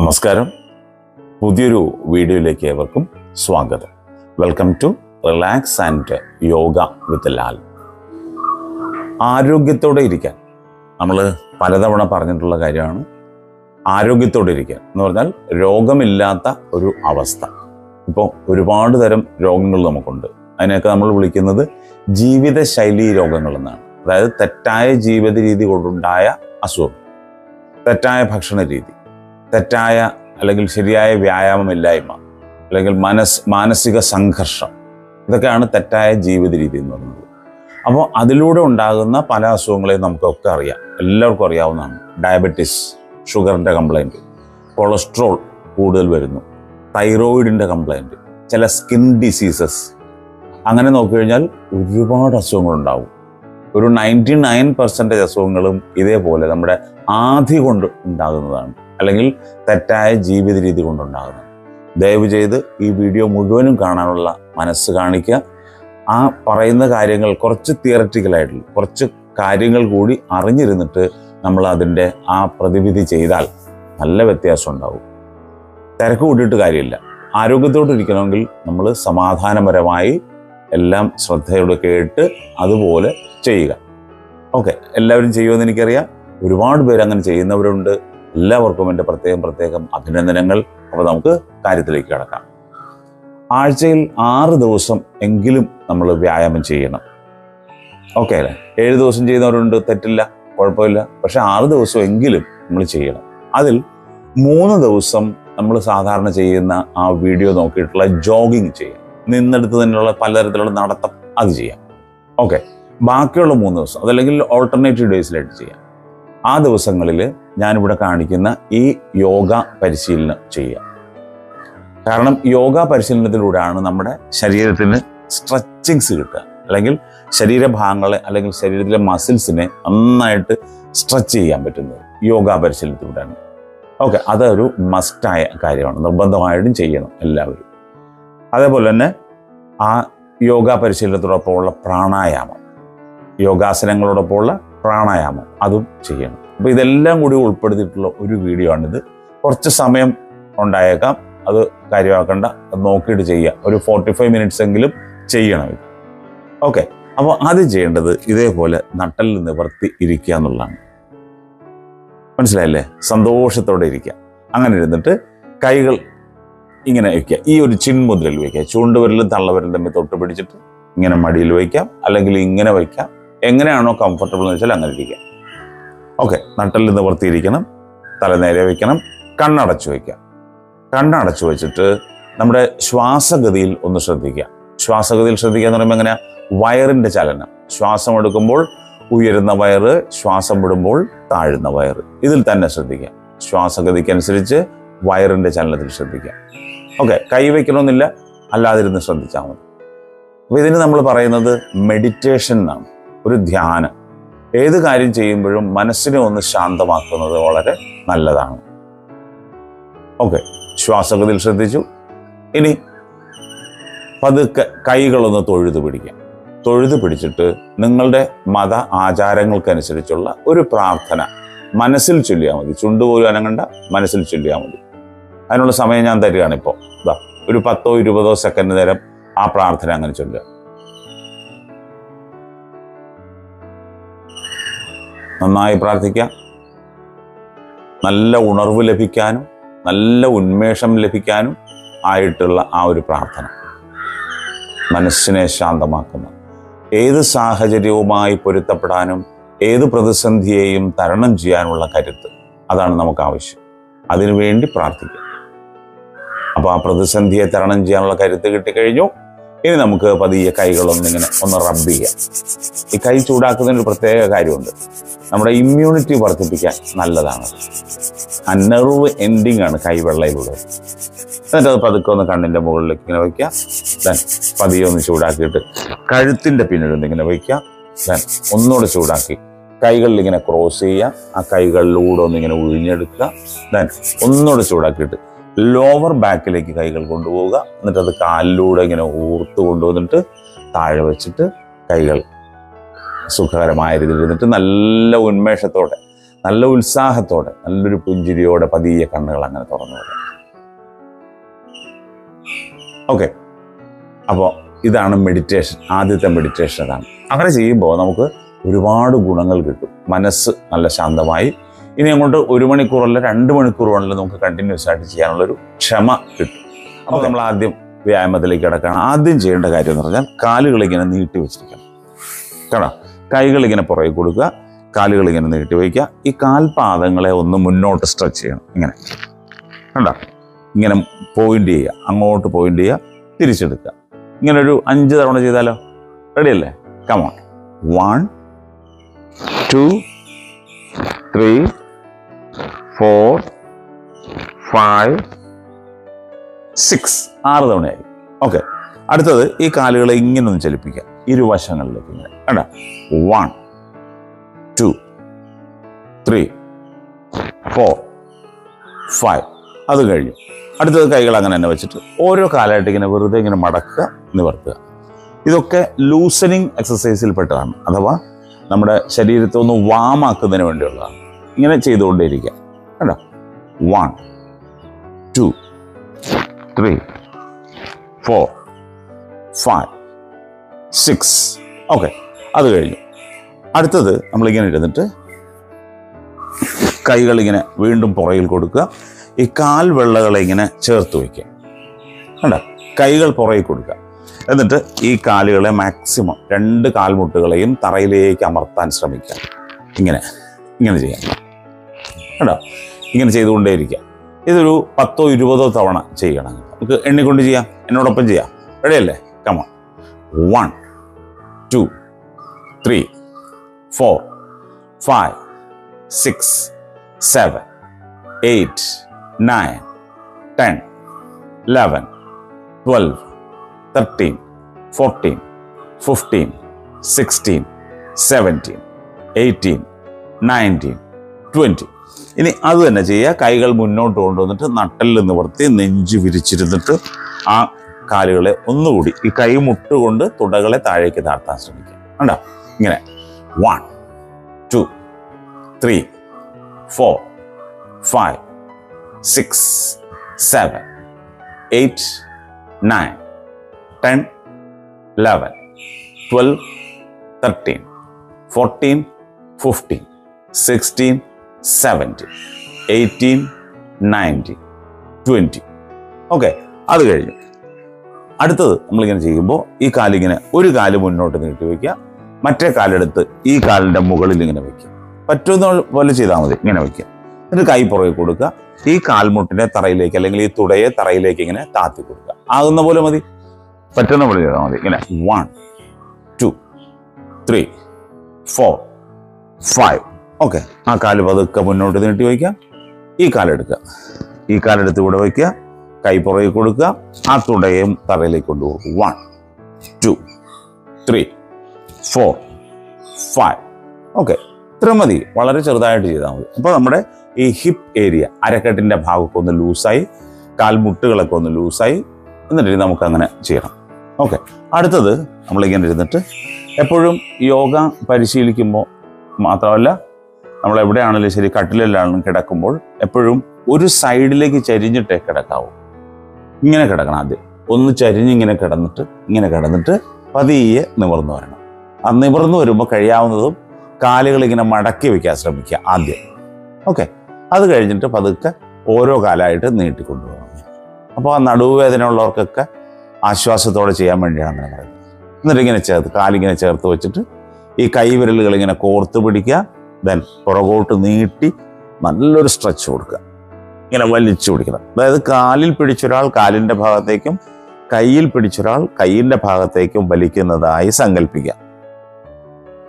നമസ്കാരം. പുതിയൊരു വീഡിയോയിലേക്ക് ഏവർക്കും സ്വാഗതം. Welcome to relax and yoga with Lal ആരോഗ്യത്തോടെ ഇരിക്കാൻ. നമ്മൾ പലതവണ പറഞ്ഞിട്ടുള്ള കാര്യമാണ്. ആരോഗ്യത്തോടെ ഇരിക്കാൻ എന്ന് പറഞ്ഞാൽ രോഗമില്ലാത്ത ഒരു അവസ്ഥ. ഇപ്പോൾ ഒരുപാട് തരം രോഗങ്ങൾ നമുക്കുണ്ട്. അതിനെയൊക്കെ നമ്മൾ വിളിക്കുന്നത് ജീവിതശൈലി രോഗങ്ങൾ എന്നാണ്. അതായത് തെറ്റായ ജീവിത രീതി കൊണ്ടുണ്ടായ അസുഖം. തെറ്റായ ഭക്ഷണ രീതി തെറ്റായ അല്ലെങ്കിൽ ശരിയായ വ്യായാമമില്ലായ്മ അല്ലെങ്കിൽ മനസ് മാനസിക സംഘർഷം ഇതൊക്കെയാണ് തെറ്റായ ജീവിത രീതി എന്ന് പറയുന്നത്. അപ്പോൾ അതിലൂടെ ഉണ്ടാകുന്ന പല അസുഖങ്ങളെയും നമുക്കൊക്കെ അറിയാം. എല്ലാവർക്കും അറിയാവുന്നതാണ്. ഡയബറ്റിസ് ഷുഗറിന്റെ കംപ്ലൈന്റ് കൊളസ്ട്രോൾ കൂടുതൽ വരുന്നു. തൈറോയിഡിന്റെ കംപ്ലൈന്റ് ചില സ്കിൻ ഡിസീസസ് അങ്ങനെ നോക്കിക്കഴിഞ്ഞാൽ ഒരുപാട് അസുഖങ്ങളുണ്ടാവും. ഒരു നയന്റി നയൻ പെർസെന്റേജ് അസുഖങ്ങളും ഇതേപോലെ നമ്മുടെ ആധി കൊണ്ട് ഉണ്ടാകുന്നതാണ്. അല്ലെങ്കിൽ തെറ്റായ ജീവിത രീതി കൊണ്ടുണ്ടാകുന്നത് ദയവ് ചെയ്ത് ഈ വീഡിയോ മുഴുവനും കാണാനുള്ള മനസ്സ് കാണിക്കുക. ആ പറയുന്ന കാര്യങ്ങൾ കുറച്ച് തിയററ്റിക്കലായിട്ടുള്ള കുറച്ച് കാര്യങ്ങൾ കൂടി അറിഞ്ഞിരുന്നിട്ട് നമ്മൾ അതിന്റെ ആ പ്രതിവിധി ചെയ്താൽ നല്ല വ്യത്യാസം ഉണ്ടാവും. തിരക്ക് കൂട്ടിയിട്ട് കാര്യമില്ല. ആരോഗ്യത്തോടെ ഇരിക്കണമെങ്കിൽ നമ്മൾ സമാധാനപരമായി എല്ലാം ശ്രദ്ധയോടെ കേട്ട് അതുപോലെ ചെയ്യുക. ഓക്കെ എല്ലാവരും ചെയ്യുമെന്ന് എനിക്കറിയാം. ഒരുപാട് പേര് അങ്ങനെ ചെയ്യുന്നവരുണ്ട്. എല്ലാവർക്കും എന്റെ പ്രത്യേകം പ്രത്യേകം അഭിനന്ദനങ്ങൾ. അപ്പോൾ നമുക്ക് കാര്യത്തിലേക്ക് കിടക്കാം. ആഴ്ചയിൽ ആറ് ദിവസം എങ്കിലും നമ്മൾ വ്യായാമം ചെയ്യണം. ഓക്കെ അല്ലേ? ഏഴ് ദിവസം ചെയ്യുന്നവരുണ്ട് തെറ്റില്ല കുഴപ്പമില്ല. പക്ഷെ ആറ് ദിവസം എങ്കിലും നമ്മൾ ചെയ്യണം. അതിൽ മൂന്ന് ദിവസം നമ്മൾ സാധാരണ ചെയ്യുന്ന ആ വീഡിയോ നോക്കിയിട്ടുള്ള ജോഗിങ് ചെയ്യാം. നിന്നെടുത്ത് തന്നെയുള്ള പലതരത്തിലുള്ള നടത്തം അത് ചെയ്യാം. ഓക്കെ. ബാക്കിയുള്ള മൂന്ന് ദിവസം അതല്ലെങ്കിൽ ഓൾട്ടർനേറ്റീവ് ഡേയ്സിലായിട്ട് ചെയ്യാം. ആ ദിവസങ്ങളിൽ ഞാനിവിടെ കാണിക്കുന്ന ഈ യോഗ പരിശീലനം ചെയ്യുക. കാരണം യോഗ പരിശീലനത്തിലൂടെയാണ് നമ്മുടെ ശരീരത്തിന് സ്ട്രെച്ചിങ്സ് കിട്ടുക. അല്ലെങ്കിൽ ശരീരഭാഗങ്ങളെ അല്ലെങ്കിൽ ശരീരത്തിലെ മസിൽസിനെ നന്നായിട്ട് സ്ട്രെച്ച് ചെയ്യാൻ പറ്റുന്നത് യോഗ പരിശീലനത്തിലൂടെയാണ്. ഓക്കെ അതൊരു മസ്റ്റായ കാര്യമാണ്. നിർബന്ധമായിട്ടും ചെയ്യണം എല്ലാവരും. അതേപോലെ തന്നെ ആ യോഗ പരിശീലനത്തോടൊപ്പമുള്ള പ്രാണായാമം യോഗാസനങ്ങളോടൊപ്പമുള്ള പ്രാണായാമം അതും ചെയ്യണം. അപ്പോൾ ഇതെല്ലാം കൂടി ഉൾപ്പെടുത്തിയിട്ടുള്ള ഒരു വീഡിയോ ആണിത്. കുറച്ച് സമയം ഉണ്ടായേക്കാം. അത് കാര്യമാക്കേണ്ട. അത് നോക്കിയിട്ട് ചെയ്യുക ഒരു ഫോർട്ടി ഫൈവ് മിനിറ്റ്സ് എങ്കിലും ചെയ്യണം ഇത്. ഓക്കെ അപ്പോൾ അത് ചെയ്യേണ്ടത് ഇതേപോലെ നട്ടലിൽ നിവർത്തി ഇരിക്കുക എന്നുള്ളതാണ്. മനസ്സിലായില്ലേ? സന്തോഷത്തോടെ ഇരിക്കുക. അങ്ങനെ ഇരുന്നിട്ട് കൈകൾ ഇങ്ങനെ വയ്ക്കുക ഈ ഒരു ചിൻമുദ്രയിൽ വയ്ക്കുക ചൂണ്ടുവിരലും തള്ളവിരലും തമ്മിൽ തൊട്ട് പിടിച്ചിട്ട് ഇങ്ങനെ മടിയിൽ വയ്ക്കാം അല്ലെങ്കിൽ ഇങ്ങനെ വയ്ക്കാം എങ്ങനെയാണോ കംഫർട്ടബിൾ എന്ന് വെച്ചാൽ അങ്ങനെ ഇരിക്കാം. ഓക്കെ നട്ടലിൽ നിവർത്തിയിരിക്കണം തല നേരെ വയ്ക്കണം കണ്ണടച്ചു വയ്ക്കാം കണ്ണടച്ചു വെച്ചിട്ട് നമ്മുടെ ശ്വാസഗതിയിൽ ഒന്ന് ശ്രദ്ധിക്കുക. ശ്വാസഗതിയിൽ ശ്രദ്ധിക്കുക എന്ന് പറയുമ്പോൾ എങ്ങനെ വയറിന്റെ ചലനം. ശ്വാസം എടുക്കുമ്പോൾ ഉയരുന്ന വയറ് ശ്വാസം വിടുമ്പോൾ താഴുന്ന വയറ്. ഇതിൽ തന്നെ ശ്രദ്ധിക്കുക. ശ്വാസഗതിക്കനുസരിച്ച് വയറിന്റെ ചലനത്തിൽ ശ്രദ്ധിക്കുക. ഓക്കെ കൈവയ്ക്കണമെന്നില്ല അല്ലാതിരുന്ന് ശ്രദ്ധിച്ചാൽ മതി. അപ്പോൾ ഇതിന് നമ്മൾ പറയുന്നത് മെഡിറ്റേഷൻ എന്നാണ്. ഒരു ധ്യാനം. ഏത് കാര്യം ചെയ്യുമ്പോഴും മനസ്സിനെ ഒന്ന് ശാന്തമാക്കുന്നത് വളരെ നല്ലതാണ്. ഓക്കെ ശ്വാസഗതിയിൽ ശ്രദ്ധിച്ചു. ഇനി പതുക്കെ കൈകളൊന്ന് തൊഴുതു പിടിക്കാം. തൊഴുതു പിടിച്ചിട്ട് നിങ്ങളുടെ മത ആചാരങ്ങൾക്കനുസരിച്ചുള്ള ഒരു പ്രാർത്ഥന. മനസ്സിൽ ചൊല്ലിയാൽ മതി. ചുണ്ടുപോലും അനങ്ങണ്ട മനസ്സിൽ ചൊല്ലിയാൽ മതി. അതിനുള്ള സമയം ഞാൻ തരികയാണ് ഇപ്പോൾ. ഇതാ ഒരു പത്തോ ഇരുപതോ സെക്കൻഡ് നേരം ആ പ്രാർത്ഥന അങ്ങനെ ചൊല്ലുക. നന്നായി പ്രാർത്ഥിക്കാം നല്ല ഉണർവ് ലഭിക്കാനും നല്ല ഉന്മേഷം ലഭിക്കാനും ആയിട്ടുള്ള ആ ഒരു പ്രാർത്ഥന മനസ്സിനെ ശാന്തമാക്കുന്ന. ഏത് സാഹചര്യവുമായി പൊരുത്തപ്പെടാനും ഏത് പ്രതിസന്ധിയെയും തരണം ചെയ്യാനുള്ള കരുത്ത് അതാണ് നമുക്ക് ആവശ്യം. അതിനുവേണ്ടി പ്രാർത്ഥിക്കാം അപ്പോൾ ആ പ്രതിസന്ധിയെ തരണം ചെയ്യാനുള്ള കരുത്ത് കിട്ടിക്കഴിഞ്ഞു. ഇനി നമുക്ക് പതിയെ കൈകളൊന്നിങ്ങനെ ഒന്ന് റബ്ബ് ചെയ്യാം. ഈ കൈ ചൂടാക്കുന്നതിന് ഒരു പ്രത്യേക കാര്യമുണ്ട്. നമ്മുടെ ഇമ്മ്യൂണിറ്റി വർദ്ധിപ്പിക്കാൻ നല്ലതാണ്. ആ നെർവ് എൻഡിങ് ആണ് കൈവെള്ളയിലൂടെ എന്നിട്ട് അത് പതുക്കെ ഒന്ന് കണ്ണിന്റെ മുകളിലേക്ക് ഇങ്ങനെ വയ്ക്കുക. ദെൻ പതിയെ ഒന്ന് ചൂടാക്കിയിട്ട് കഴുത്തിന്റെ പിന്നിലൊന്ന് ഇങ്ങനെ വയ്ക്കുക. ദെൻ ഒന്നുകൂടെ ചൂടാക്കി കൈകളിൽ ഇങ്ങനെ ക്രോസ് ചെയ്യുക. ആ കൈകളിലൂടെ ഒന്ന് ഇങ്ങനെ ഒഴിഞ്ഞെടുക്കുക ദെൻ ഒന്നുകൂടെ ചൂടാക്കിയിട്ട് ലോവർ ബാക്കിലേക്ക് കൈകൾ കൊണ്ടുപോവുക. എന്നിട്ട് അത് കാലിലൂടെ ഇങ്ങനെ ഊർത്ത് കൊണ്ടുവന്നിട്ട് താഴെ വെച്ചിട്ട് കൈകൾ സുഖകരമായ രീതിയിൽ ഇരുന്നിട്ട് നല്ല ഉന്മേഷത്തോടെ നല്ല ഉത്സാഹത്തോടെ നല്ലൊരു പുഞ്ചിരിയോടെ പതിയെ കണ്ണുകൾ അങ്ങനെ തുറന്നു വരാം. ഓക്കെ അപ്പോൾ ഇതാണ് മെഡിറ്റേഷൻ ആദ്യത്തെ മെഡിറ്റേഷൻ അതാണ് അങ്ങനെ ചെയ്യുമ്പോൾ നമുക്ക് ഒരുപാട് ഗുണങ്ങൾ കിട്ടും. മനസ്സ് നല്ല ശാന്തമായി ഇനി അങ്ങോട്ട് ഒരു മണിക്കൂറല്ല രണ്ട് വേണമെങ്കിൽ നമുക്ക് കണ്ടിന്യൂസ് ആയിട്ട് ചെയ്യാനുള്ളൊരു ക്ഷമ കിട്ടും. അപ്പോൾ നമ്മൾ ആദ്യം വ്യായാമത്തിലേക്ക് കിടക്കുകയാണ്. ആദ്യം ചെയ്യേണ്ട കാര്യം എന്ന് പറഞ്ഞാൽ കാലുകൾ ഇങ്ങനെ നീട്ടി വെച്ചിരിക്കണം. കേട്ടോ? കൈകൾ ഇങ്ങനെ പുറകെ കൊടുക്കുക കാലുകൾ ഇങ്ങനെ നീട്ടി വയ്ക്കുക. ഈ കാൽപാദങ്ങളെ ഒന്ന് മുന്നോട്ട് സ്ട്രെച്ച് ചെയ്യണം. ഇങ്ങനെ. കണ്ടോ? ഇങ്ങനെ പോയിന്റ് ചെയ്യുക. അങ്ങോട്ട് പോയിന്റ് ചെയ്യുക തിരിച്ചെടുക്കുക. ഇങ്ങനെ ഒരു അഞ്ച് തവണ ചെയ്താലോ? റെഡിയല്ലേ come on one two three four five six ആറ് തവണയായി. ഓക്കെ അടുത്തത് ഈ കാലുകളെ ഇങ്ങനെ ഒന്ന് ചലിപ്പിക്കുക. ഇരുവശങ്ങളിലേക്ക് ഇങ്ങനെ. കണ്ട? One two three four five അത് കഴിഞ്ഞു. അടുത്തത് കൈകൾ അങ്ങനെ തന്നെ വെച്ചിട്ട് ഓരോ കാലമായിട്ട് ഇങ്ങനെ വെറുതെ ഇങ്ങനെ മടക്കുക നിവർത്തുക. ഇതൊക്കെ ലൂസനിങ് എക്സസൈസിൽ പെട്ടതാണ് അഥവാ നമ്മുടെ ശരീരത്തെ ഒന്ന് വാമാക്കുന്നതിന് വേണ്ടിയുള്ളതാണ്. ഇങ്ങനെ ചെയ്തുകൊണ്ടേയിരിക്കുക. കേട്ടോ one two three four five six okay അത് കഴിഞ്ഞു. അടുത്തത് നമ്മളിങ്ങനെ ഇരുന്നിട്ട് കൈകൾ ഇങ്ങനെ വീണ്ടും പുറകിൽ കൊടുക്കുക. ഈ കാൽ വെള്ളകളെ ഇങ്ങനെ ചേർത്ത് വയ്ക്കുക. കണ്ട? കൈകൾ പുറകിൽ കൊടുക്കുക. എന്നിട്ട് ഈ കാലുകളെ മാക്സിമം രണ്ട് കാൽമുട്ടുകളെയും തറയിലേക്ക് അമർത്താൻ ശ്രമിക്കുക. ഇങ്ങനെ ഇങ്ങനെ ചെയ്യാം. കേട്ടോ? ഇങ്ങനെ ചെയ്തുകൊണ്ടേയിരിക്കുക ഇതൊരു പത്തോ ഇരുപതോ തവണ ചെയ്യണം നമുക്ക് എണ്ണിക്കൊണ്ട് ചെയ്യാം. എന്നോടൊപ്പം ചെയ്യാം. റെഡിയല്ലേ? Come on one two three four five six seven eight nine ten eleven twelve thirteen fourteen fifteen sixteen seventeen eighteen nineteen twenty ഇനി അത് തന്നെ ചെയ്യുക. കൈകൾ മുന്നോട്ട് കൊണ്ടുവന്നിട്ട് നട്ടലിൽ നിവർത്തി നെഞ്ച് വിരിച്ചിരുന്നിട്ട് ആ കാലുകളെ ഒന്നുകൂടി ഈ കൈ മുട്ടുകൊണ്ട് തുടകളെ താഴേക്ക് താഴ്ത്താൻ ശ്രമിക്കുക. കണ്ടോ? ഇങ്ങനെ. One two three four five six seven eight nine ten eleven twelve thirteen fourteen fifteen sixteen seventeen eighteen ninety twenty okay അത് കഴിഞ്ഞു. അടുത്തത് നമ്മളിങ്ങനെ ചെയ്യുമ്പോൾ ഈ കാലിങ്ങനെ ഒരു കാൽ മുന്നോട്ട് നീട്ടി വയ്ക്കുക മറ്റേ കാലെടുത്ത് ഈ കാലിന്റെ മുകളിൽ ഇങ്ങനെ വയ്ക്കുക പറ്റുന്ന പോലെ ചെയ്താൽ മതി ഇങ്ങനെ വയ്ക്കുക എന്നിട്ട് കൈ പുറകെ കൊടുക്കുക. ഈ കാൽമുട്ടിനെ തറയിലേക്ക് അല്ലെങ്കിൽ ഈ തുടയെ തറയിലേക്ക് ഇങ്ങനെ താത്തി കൊടുക്കുക. ആകുന്ന പോലെ മതി. പറ്റുന്ന പോലെ ചെയ്താൽ മതി. ഇങ്ങനെ. One two three four five okay. ആ കാൽ പതുക്കെ മുന്നോട്ട് നീട്ടി വയ്ക്കുക. ഈ കാലെടുക്കുക ഈ കാലെടുത്ത് ഇവിടെ വയ്ക്കുക. കൈ പുറകെ കൊടുക്കുക. ആ തുടയും തറയിലേക്ക് കൊണ്ടുപോകും one two three four five okay. ഇത്ര മതി. വളരെ ചെറുതായിട്ട് ചെയ്താൽ മതി. അപ്പോൾ നമ്മുടെ ഈ ഹിപ്പ് ഏരിയ അരക്കെട്ടിന്റെ ഭാഗമൊക്കെ ഒന്ന് ലൂസായി കാൽമുട്ടുകളൊക്കെ ഒന്ന് ലൂസായി. എന്നിട്ട് നമുക്ക് അങ്ങനെ ചെയ്യണം. ഓക്കെ. അടുത്തത് നമ്മളിങ്ങനെ ഇരുന്നിട്ട് എപ്പോഴും യോഗ പരിശീലിക്കുമ്പോൾ മാത്രമല്ല നമ്മൾ എവിടെയാണെങ്കിലും ശരി കട്ടിലിലാണെങ്കിലും കിടക്കുമ്പോൾ എപ്പോഴും ഒരു സൈഡിലേക്ക് ചരിഞ്ഞിട്ടേ കിടക്കാവൂ. ഇങ്ങനെ കിടക്കണം ആദ്യം. ഒന്ന് ചരിഞ്ഞിങ്ങനെ കിടന്നിട്ട് ഇങ്ങനെ കിടന്നിട്ട് പതിയെ നിവർന്നു വരണം. ആ നിവർന്നു വരുമ്പോൾ കഴിയാവുന്നതും കാലുകൾ ഇങ്ങനെ മടക്കി വയ്ക്കാൻ ശ്രമിക്കുക ആദ്യം. ഓക്കെ. അത് കഴിഞ്ഞിട്ട് പതുക്കെ ഓരോ കാലമായിട്ട് നീട്ടിക്കൊണ്ടുപോകണം. അപ്പോൾ ആ നടുവേദന ഉള്ളവർക്കൊക്കെ ആശ്വാസത്തോടെ ചെയ്യാൻ വേണ്ടിയാണ് അങ്ങനെ പറയുന്നത്. എന്നിട്ട് ഇങ്ങനെ ചേർത്ത് കാലിങ്ങനെ ചേർത്ത് വെച്ചിട്ട് ഈ കൈവിരലുകൾ ഇങ്ങനെ കോർത്ത് പിടിക്കുക. ദെൻ പുറകോട്ട് നീട്ടി നല്ലൊരു സ്ട്രെച്ച് കൊടുക്കുക. ഇങ്ങനെ വലിച്ചു പിടിക്കണം. അതായത് കാലിൽ പിടിച്ചൊരാൾ കാലിന്റെ ഭാഗത്തേക്കും കയ്യിൽ പിടിച്ചൊരാൾ കയ്യിന്റെ ഭാഗത്തേക്കും വലിക്കുന്നതായി സങ്കല്പിക്കുക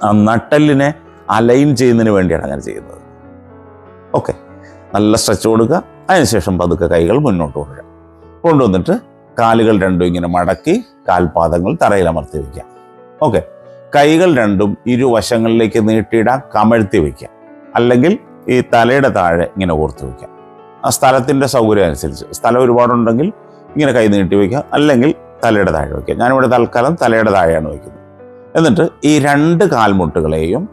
ആ നട്ടലിനെ അലൈൻ ചെയ്യുന്നതിന് വേണ്ടിയാണ് അങ്ങനെ ചെയ്യുന്നത്. ഓക്കെ നല്ല സ്ട്രെച്ച് കൊടുക്കുക. അതിനുശേഷം പതുക്കെ കൈകൾ മുന്നോട്ട് കൊണ്ടുവരിക. കൊണ്ടുവന്നിട്ട് കാലുകൾ രണ്ടും ഇങ്ങനെ മടക്കി കാൽപാദങ്ങൾ തറയിൽ അമർത്തി വയ്ക്കുക ഓക്കെ കൈകൾ രണ്ടും ഇരുവശങ്ങളിലേക്ക് നീട്ടിയിടാൻ കമഴ്ത്തി വയ്ക്കാം. അല്ലെങ്കിൽ ഈ തലയുടെ താഴെ ഇങ്ങനെ ഓർത്ത് വയ്ക്കാം. ആ സ്ഥലത്തിന്റെ സൗകര്യം അനുസരിച്ച്. സ്ഥലം ഒരുപാടുണ്ടെങ്കിൽ ഇങ്ങനെ കൈ നീട്ടി വയ്ക്കാം. അല്ലെങ്കിൽ തലയുടെ താഴെ വയ്ക്കാം. ഞാനിവിടെ തൽക്കാലം തലയുടെ താഴെയാണ് വയ്ക്കുന്നത്. എന്നിട്ട് ഈ രണ്ട് കാൽമുട്ടുകളെയും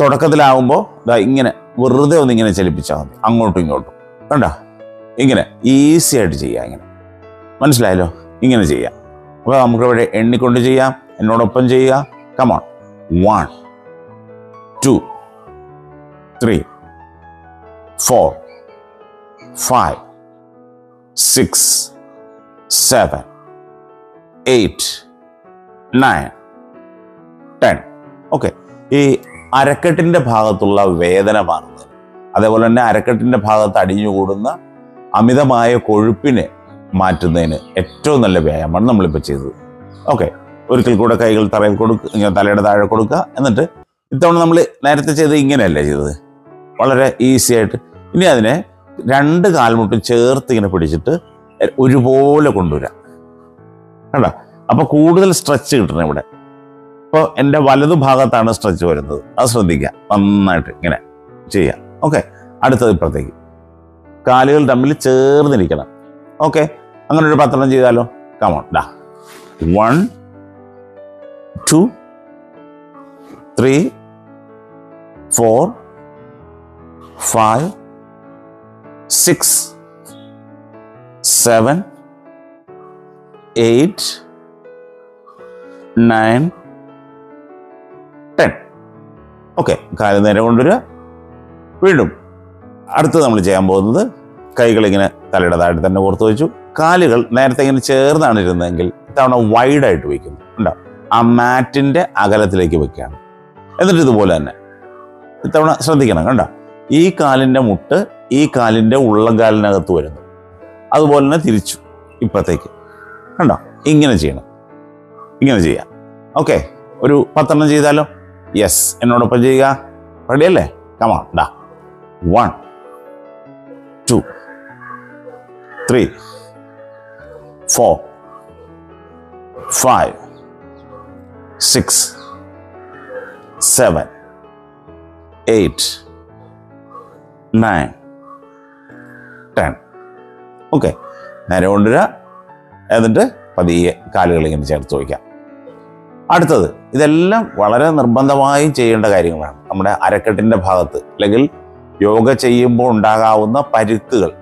തുടക്കത്തിലാവുമ്പോൾ ഇതാ ഇങ്ങനെ വെറുതെ ഒന്ന് ഇങ്ങനെ ചലിപ്പിച്ചാൽ മതി. അങ്ങോട്ടും ഇങ്ങോട്ടും. കണ്ട? ഇങ്ങനെ ഈസി ആയിട്ട് ചെയ്യാം ഇങ്ങനെ. മനസ്സിലായല്ലോ? ഇങ്ങനെ ചെയ്യാം. അപ്പോൾ നമുക്കിവിടെ എണ്ണിക്കൊണ്ട് ചെയ്യാം. എന്നോടൊപ്പം ചെയ്യുക. Come on one two three four five six seven eight nine ten okay ഈ അരക്കെട്ടിന്റെ ഭാഗത്തുള്ള വേദന മാറുന്നത് അതേപോലെ തന്നെ അരക്കെട്ടിന്റെ ഭാഗത്ത് അടിഞ്ഞുകൂടുന്ന അമിതമായ കൊഴുപ്പിനെ മാറ്റുന്നതിന് ഏറ്റവും നല്ല വ്യായാമമാണ് നമ്മളിപ്പോൾ ചെയ്തത്. ഓക്കെ ഒരിക്കൽ കൂടെ കൈകൾ തറയിൽ കൊടുക്കുക തലയുടെ താഴെ കൊടുക്കുക എന്നിട്ട് ഇത്തവണ നമ്മൾ നേരത്തെ ചെയ്ത് ഇങ്ങനെയല്ലേ ചെയ്തത്? വളരെ ഈസി ആയിട്ട്. ഇനി അതിനെ രണ്ട് കാൽമുട്ടും ചേർത്ത് ഇങ്ങനെ പിടിച്ചിട്ട് ഒരുപോലെ കൊണ്ടുവരാം. കണ്ടോ? അപ്പോൾ കൂടുതൽ സ്ട്രെച്ച് കിട്ടണം ഇവിടെ. ഇപ്പോൾ എന്റെ വലതു ഭാഗത്താണ് സ്ട്രെച്ച് വരുന്നത്. അത് ശ്രദ്ധിക്കുക. നന്നായിട്ട് ഇങ്ങനെ ചെയ്യാം ഓക്കെ അടുത്തത് ഇപ്പുറത്തേക്ക്. കാലുകൾ തമ്മിൽ ചേർന്നിരിക്കണം. ഓക്കെ അങ്ങനെ ഒരു പത്തെണ്ണം ചെയ്താലോ? കമോൺ ഡാ one two three four five six seven eight nine ten okay കാൽ നേരെ കൊണ്ടുവരിക. വീണ്ടും അടുത്തത് നമ്മൾ ചെയ്യാൻ പോകുന്നത് കൈകളിങ്ങനെ തലയുടെ താഴെ തന്നെ ഓർത്ത് വെച്ചു. കാലുകൾ നേരത്തെ ഇങ്ങനെ ചേർന്നാണ് ഇരുന്നതെങ്കിൽ ഇത്തവണ വൈഡായിട്ട് വയ്ക്കുന്നു. ഉണ്ടോ ആ മാറ്റിന്റെ അകലത്തിലേക്ക് വെക്കുകയാണ്. എന്നിട്ട് ഇതുപോലെ തന്നെ. ഇത്തവണ ശ്രദ്ധിക്കണം കണ്ട? ഈ കാലിന്റെ മുട്ട് ഈ കാലിന്റെ ഉള്ളംകാലിനകത്ത് വരുന്നു. അതുപോലെ തന്നെ തിരിച്ചു ഇപ്പത്തേക്ക് കണ്ടോ? ഇങ്ങനെ ചെയ്യണം. ഇങ്ങനെ ചെയ്യാം. ഓക്കെ. ഒരു പത്തെണ്ണം ചെയ്താലോ? യെസ് എന്നോടൊപ്പം ചെയ്യുക. റെഡിയല്ലേ കമാ ഡാ one two three four five six seven eight nine ten. Okay. നേരെ കൊണ്ടുവരിക എന്നിട്ട് പതിയെ കാലുകൾ ഇങ്ങനെ ചേർത്ത് വയ്ക്കാം അടുത്തത് ഇതെല്ലാം വളരെ നിർബന്ധമായും ചെയ്യേണ്ട കാര്യങ്ങളാണ്. നമ്മുടെ അരക്കെട്ടിന്റെ ഭാഗത്ത് അല്ലെങ്കിൽ യോഗ ചെയ്യുമ്പോൾ ഉണ്ടാകാവുന്ന പരുക്കുകൾ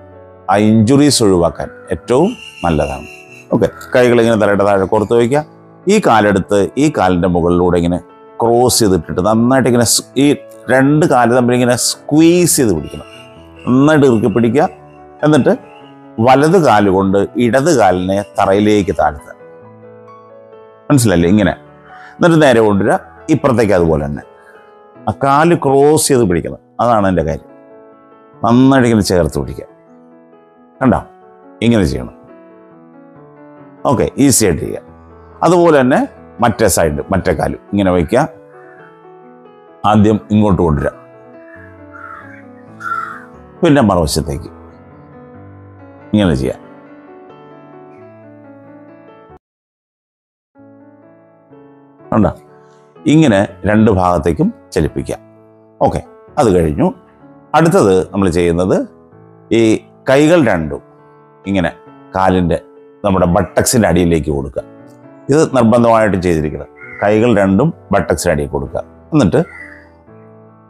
ആ ഇഞ്ചുറീസ് ഒഴിവാക്കാൻ ഏറ്റവും നല്ലതാണ്. ഓക്കെ. കൈകൾ ഇങ്ങനെ തലയുടെ താഴെ കോർത്ത് വയ്ക്കുക. ഈ കാലെടുത്ത് ഈ കാലിന്റെ മുകളിലൂടെ ഇങ്ങനെ ക്രോസ് ചെയ്തിട്ടിട്ട് നന്നായിട്ട് ഇങ്ങനെ ഈ രണ്ട് കാൽ തമ്മിൽ ഇങ്ങനെ സ്ക്വീസ് ചെയ്ത് പിടിക്കണം. നന്നായിട്ട് ഇറുക്കി പിടിക്കുക. എന്നിട്ട് വലത് കാൽ കൊണ്ട് ഇടത് കാലിനെ തറയിലേക്ക് താഴ്ത്തുക. മനസ്സിലല്ലേ ഇങ്ങനെ. എന്നിട്ട് നേരെ കൊണ്ടുവരിക. ഇപ്പുറത്തേക്ക് അതുപോലെ തന്നെ. ആ കാൽ ക്രോസ് ചെയ്ത് പിടിക്കണം. അതാണ് എന്റെ കാര്യം. നന്നായിട്ട് ഇങ്ങനെ ചേർത്ത് പിടിക്കുക. കണ്ടോ? ഇങ്ങനെ ചെയ്യണം. ഓക്കെ ഈസി ആയിട്ട് ചെയ്യുക അതുപോലെ തന്നെ മറ്റേ സൈഡ് മറ്റേ കാലും. ഇങ്ങനെ വയ്ക്കുക. ആദ്യം ഇങ്ങോട്ട് കൊണ്ടുവരിക. പിന്നെ മറുവശത്തേക്ക്. ഇങ്ങനെ ചെയ്യാം കണ്ടോ? ഇങ്ങനെ രണ്ട് ഭാഗത്തേക്കും ചലിപ്പിക്കാം ഓക്കെ അത് കഴിഞ്ഞു. അടുത്തത് നമ്മൾ ചെയ്യുന്നത് ഈ കൈകൾ രണ്ടും ഇങ്ങനെ കാലിന്റെ നമ്മുടെ ബട്ടക്സിന്റെ അടിയിലേക്ക് കൊടുക്കുക. ഇത് നിർബന്ധമായിട്ടും ചെയ്തിരിക്കുന്നത് കൈകൾ രണ്ടും ബട്ടക്സ് അടിയിൽ കൊടുക്കുക. എന്നിട്ട്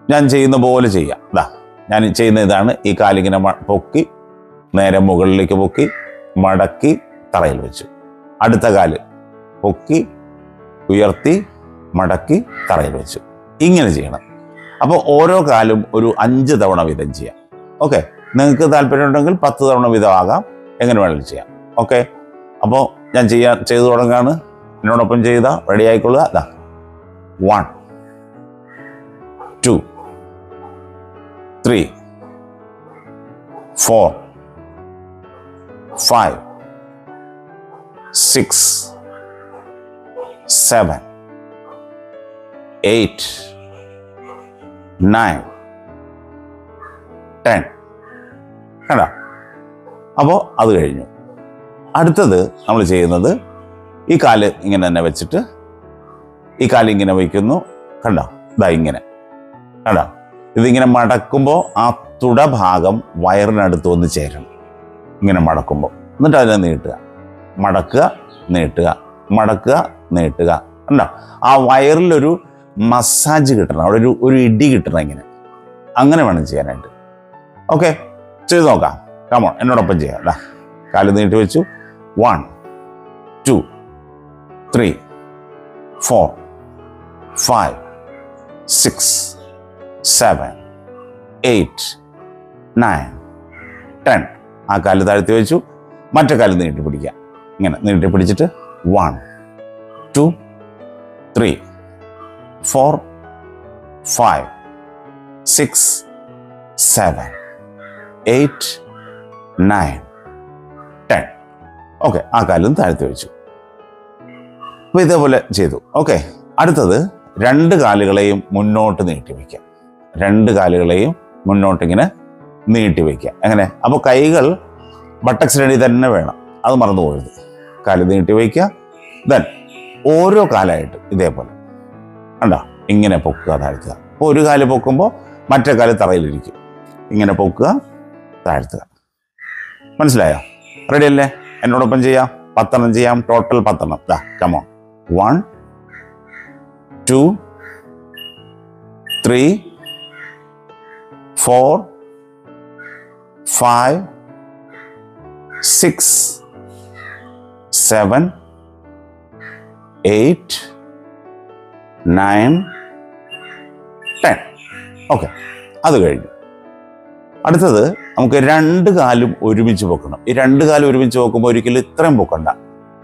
ഞാൻ ചെയ്യുന്ന പോലെ ചെയ്യാം. ഇതാ ഞാൻ ചെയ്യുന്ന ഇതാണ് ഈ കാലിങ്ങനെ പൊക്കി നേരെ മുകളിലേക്ക് പൊക്കി മടക്കി തറയിൽ വെച്ചു. അടുത്ത കാൽ പൊക്കി ഉയർത്തി മടക്കി തറയിൽ വെച്ചു. ഇങ്ങനെ ചെയ്യണം. അപ്പോൾ ഓരോ കാലും ഒരു അഞ്ച് തവണ വീതം ചെയ്യാം. ഓക്കെ? നിങ്ങൾക്ക് താല്പര്യമുണ്ടെങ്കിൽ പത്ത് തവണ വീതം ആകാം എങ്ങനെ വേണമെങ്കിലും ചെയ്യാം. ഓക്കെ? അപ്പോൾ ഞാൻ ചെയ്യാൻ ചെയ്തു തുടങ്ങാണ് എന്നോടൊപ്പം ചെയ്ത റെഡി ആയിക്കൊള്ളുക. അതാ one two three four five six seven eight nine ten കണ്ടോ? അപ്പോൾ അത് കഴിഞ്ഞു. അടുത്തത് നമ്മൾ ചെയ്യുന്നത് ഈ കാൽ ഇങ്ങനെ തന്നെ വെച്ചിട്ട് ഈ കാൽ ഇങ്ങനെ വയ്ക്കുന്നു. കണ്ടോ? ഇതാ ഇങ്ങനെ. കണ്ടോ? ഇതിങ്ങനെ മടക്കുമ്പോൾ ആ തുട ഭാഗം വയറിനടുത്ത് വന്ന് ചേരണം ഇങ്ങനെ മടക്കുമ്പോൾ എന്നിട്ട് അതിനെ നീട്ടുക. മടക്കുക നീട്ടുക. മടക്കുക നീട്ടുക. കണ്ടോ? ആ വയറിലൊരു മസാജ് കിട്ടണം. അവിടെ ഒരു ഒരു ഇടി കിട്ടണം ഇങ്ങനെ. അങ്ങനെ വേണം ചെയ്യാനായിട്ട്. ഓക്കെ? ചെയ്ത് നോക്കാം. കമോൺ എന്നോടൊപ്പം ചെയ്യാം. കേട്ടോ കാൽ നീട്ടി വെച്ചു. One two three four five six seven eight nine ten ആ കാൽ താഴ്ത്തി വെച്ചു. മറ്റേ കാൽ നീട്ടി പിടിക്കുക. ഇങ്ങനെ നീട്ടി പിടിച്ചിട്ട് one two three four five six seven eight nine ten okay ആ കാലും താഴ്ത്തി വെച്ചു. അപ്പോൾ ഇതേപോലെ ചെയ്തു. ഓക്കെ. അടുത്തത് രണ്ട് കാലുകളെയും മുന്നോട്ട് നീട്ടി വയ്ക്കാം രണ്ട് കാലുകളെയും മുന്നോട്ട് ഇങ്ങനെ നീട്ടി വയ്ക്കുക അങ്ങനെ അപ്പോൾ കൈകൾ ബട്ടക്സിനടി തന്നെ വേണം. അത് മറന്നു പോകരുത്. കാൽ നീട്ടി വയ്ക്കുക ദെൻ ഓരോ കാലായിട്ട് ഇതേപോലെ. കണ്ടോ? ഇങ്ങനെ പൊക്കുക താഴ്ത്തുക. അപ്പോൾ ഒരു കാൽ പൊക്കുമ്പോൾ മറ്റേ കാൽ തറയിലിരിക്കും. ഇങ്ങനെ പൊക്കുക താഴ്ത്തുക. മനസ്സിലായോ? റെഡി അല്ലേ? എന്നോടൊപ്പം ചെയ്യാം. പത്തെണ്ണം ചെയ്യാം. ടോട്ടൽ പത്തെണ്ണം. ദാ come on one two three four five six seven eight nine ten. Okay അത് കഴിഞ്ഞു. അടുത്തത് നമുക്ക് രണ്ട് കാലും ഒരുമിച്ച് പൊക്കണം. ഈ രണ്ട് കാലും ഒരുമിച്ച് പൊക്കുമ്പോൾ ഒരിക്കലും ഇത്രയും പൊക്കണ്ട.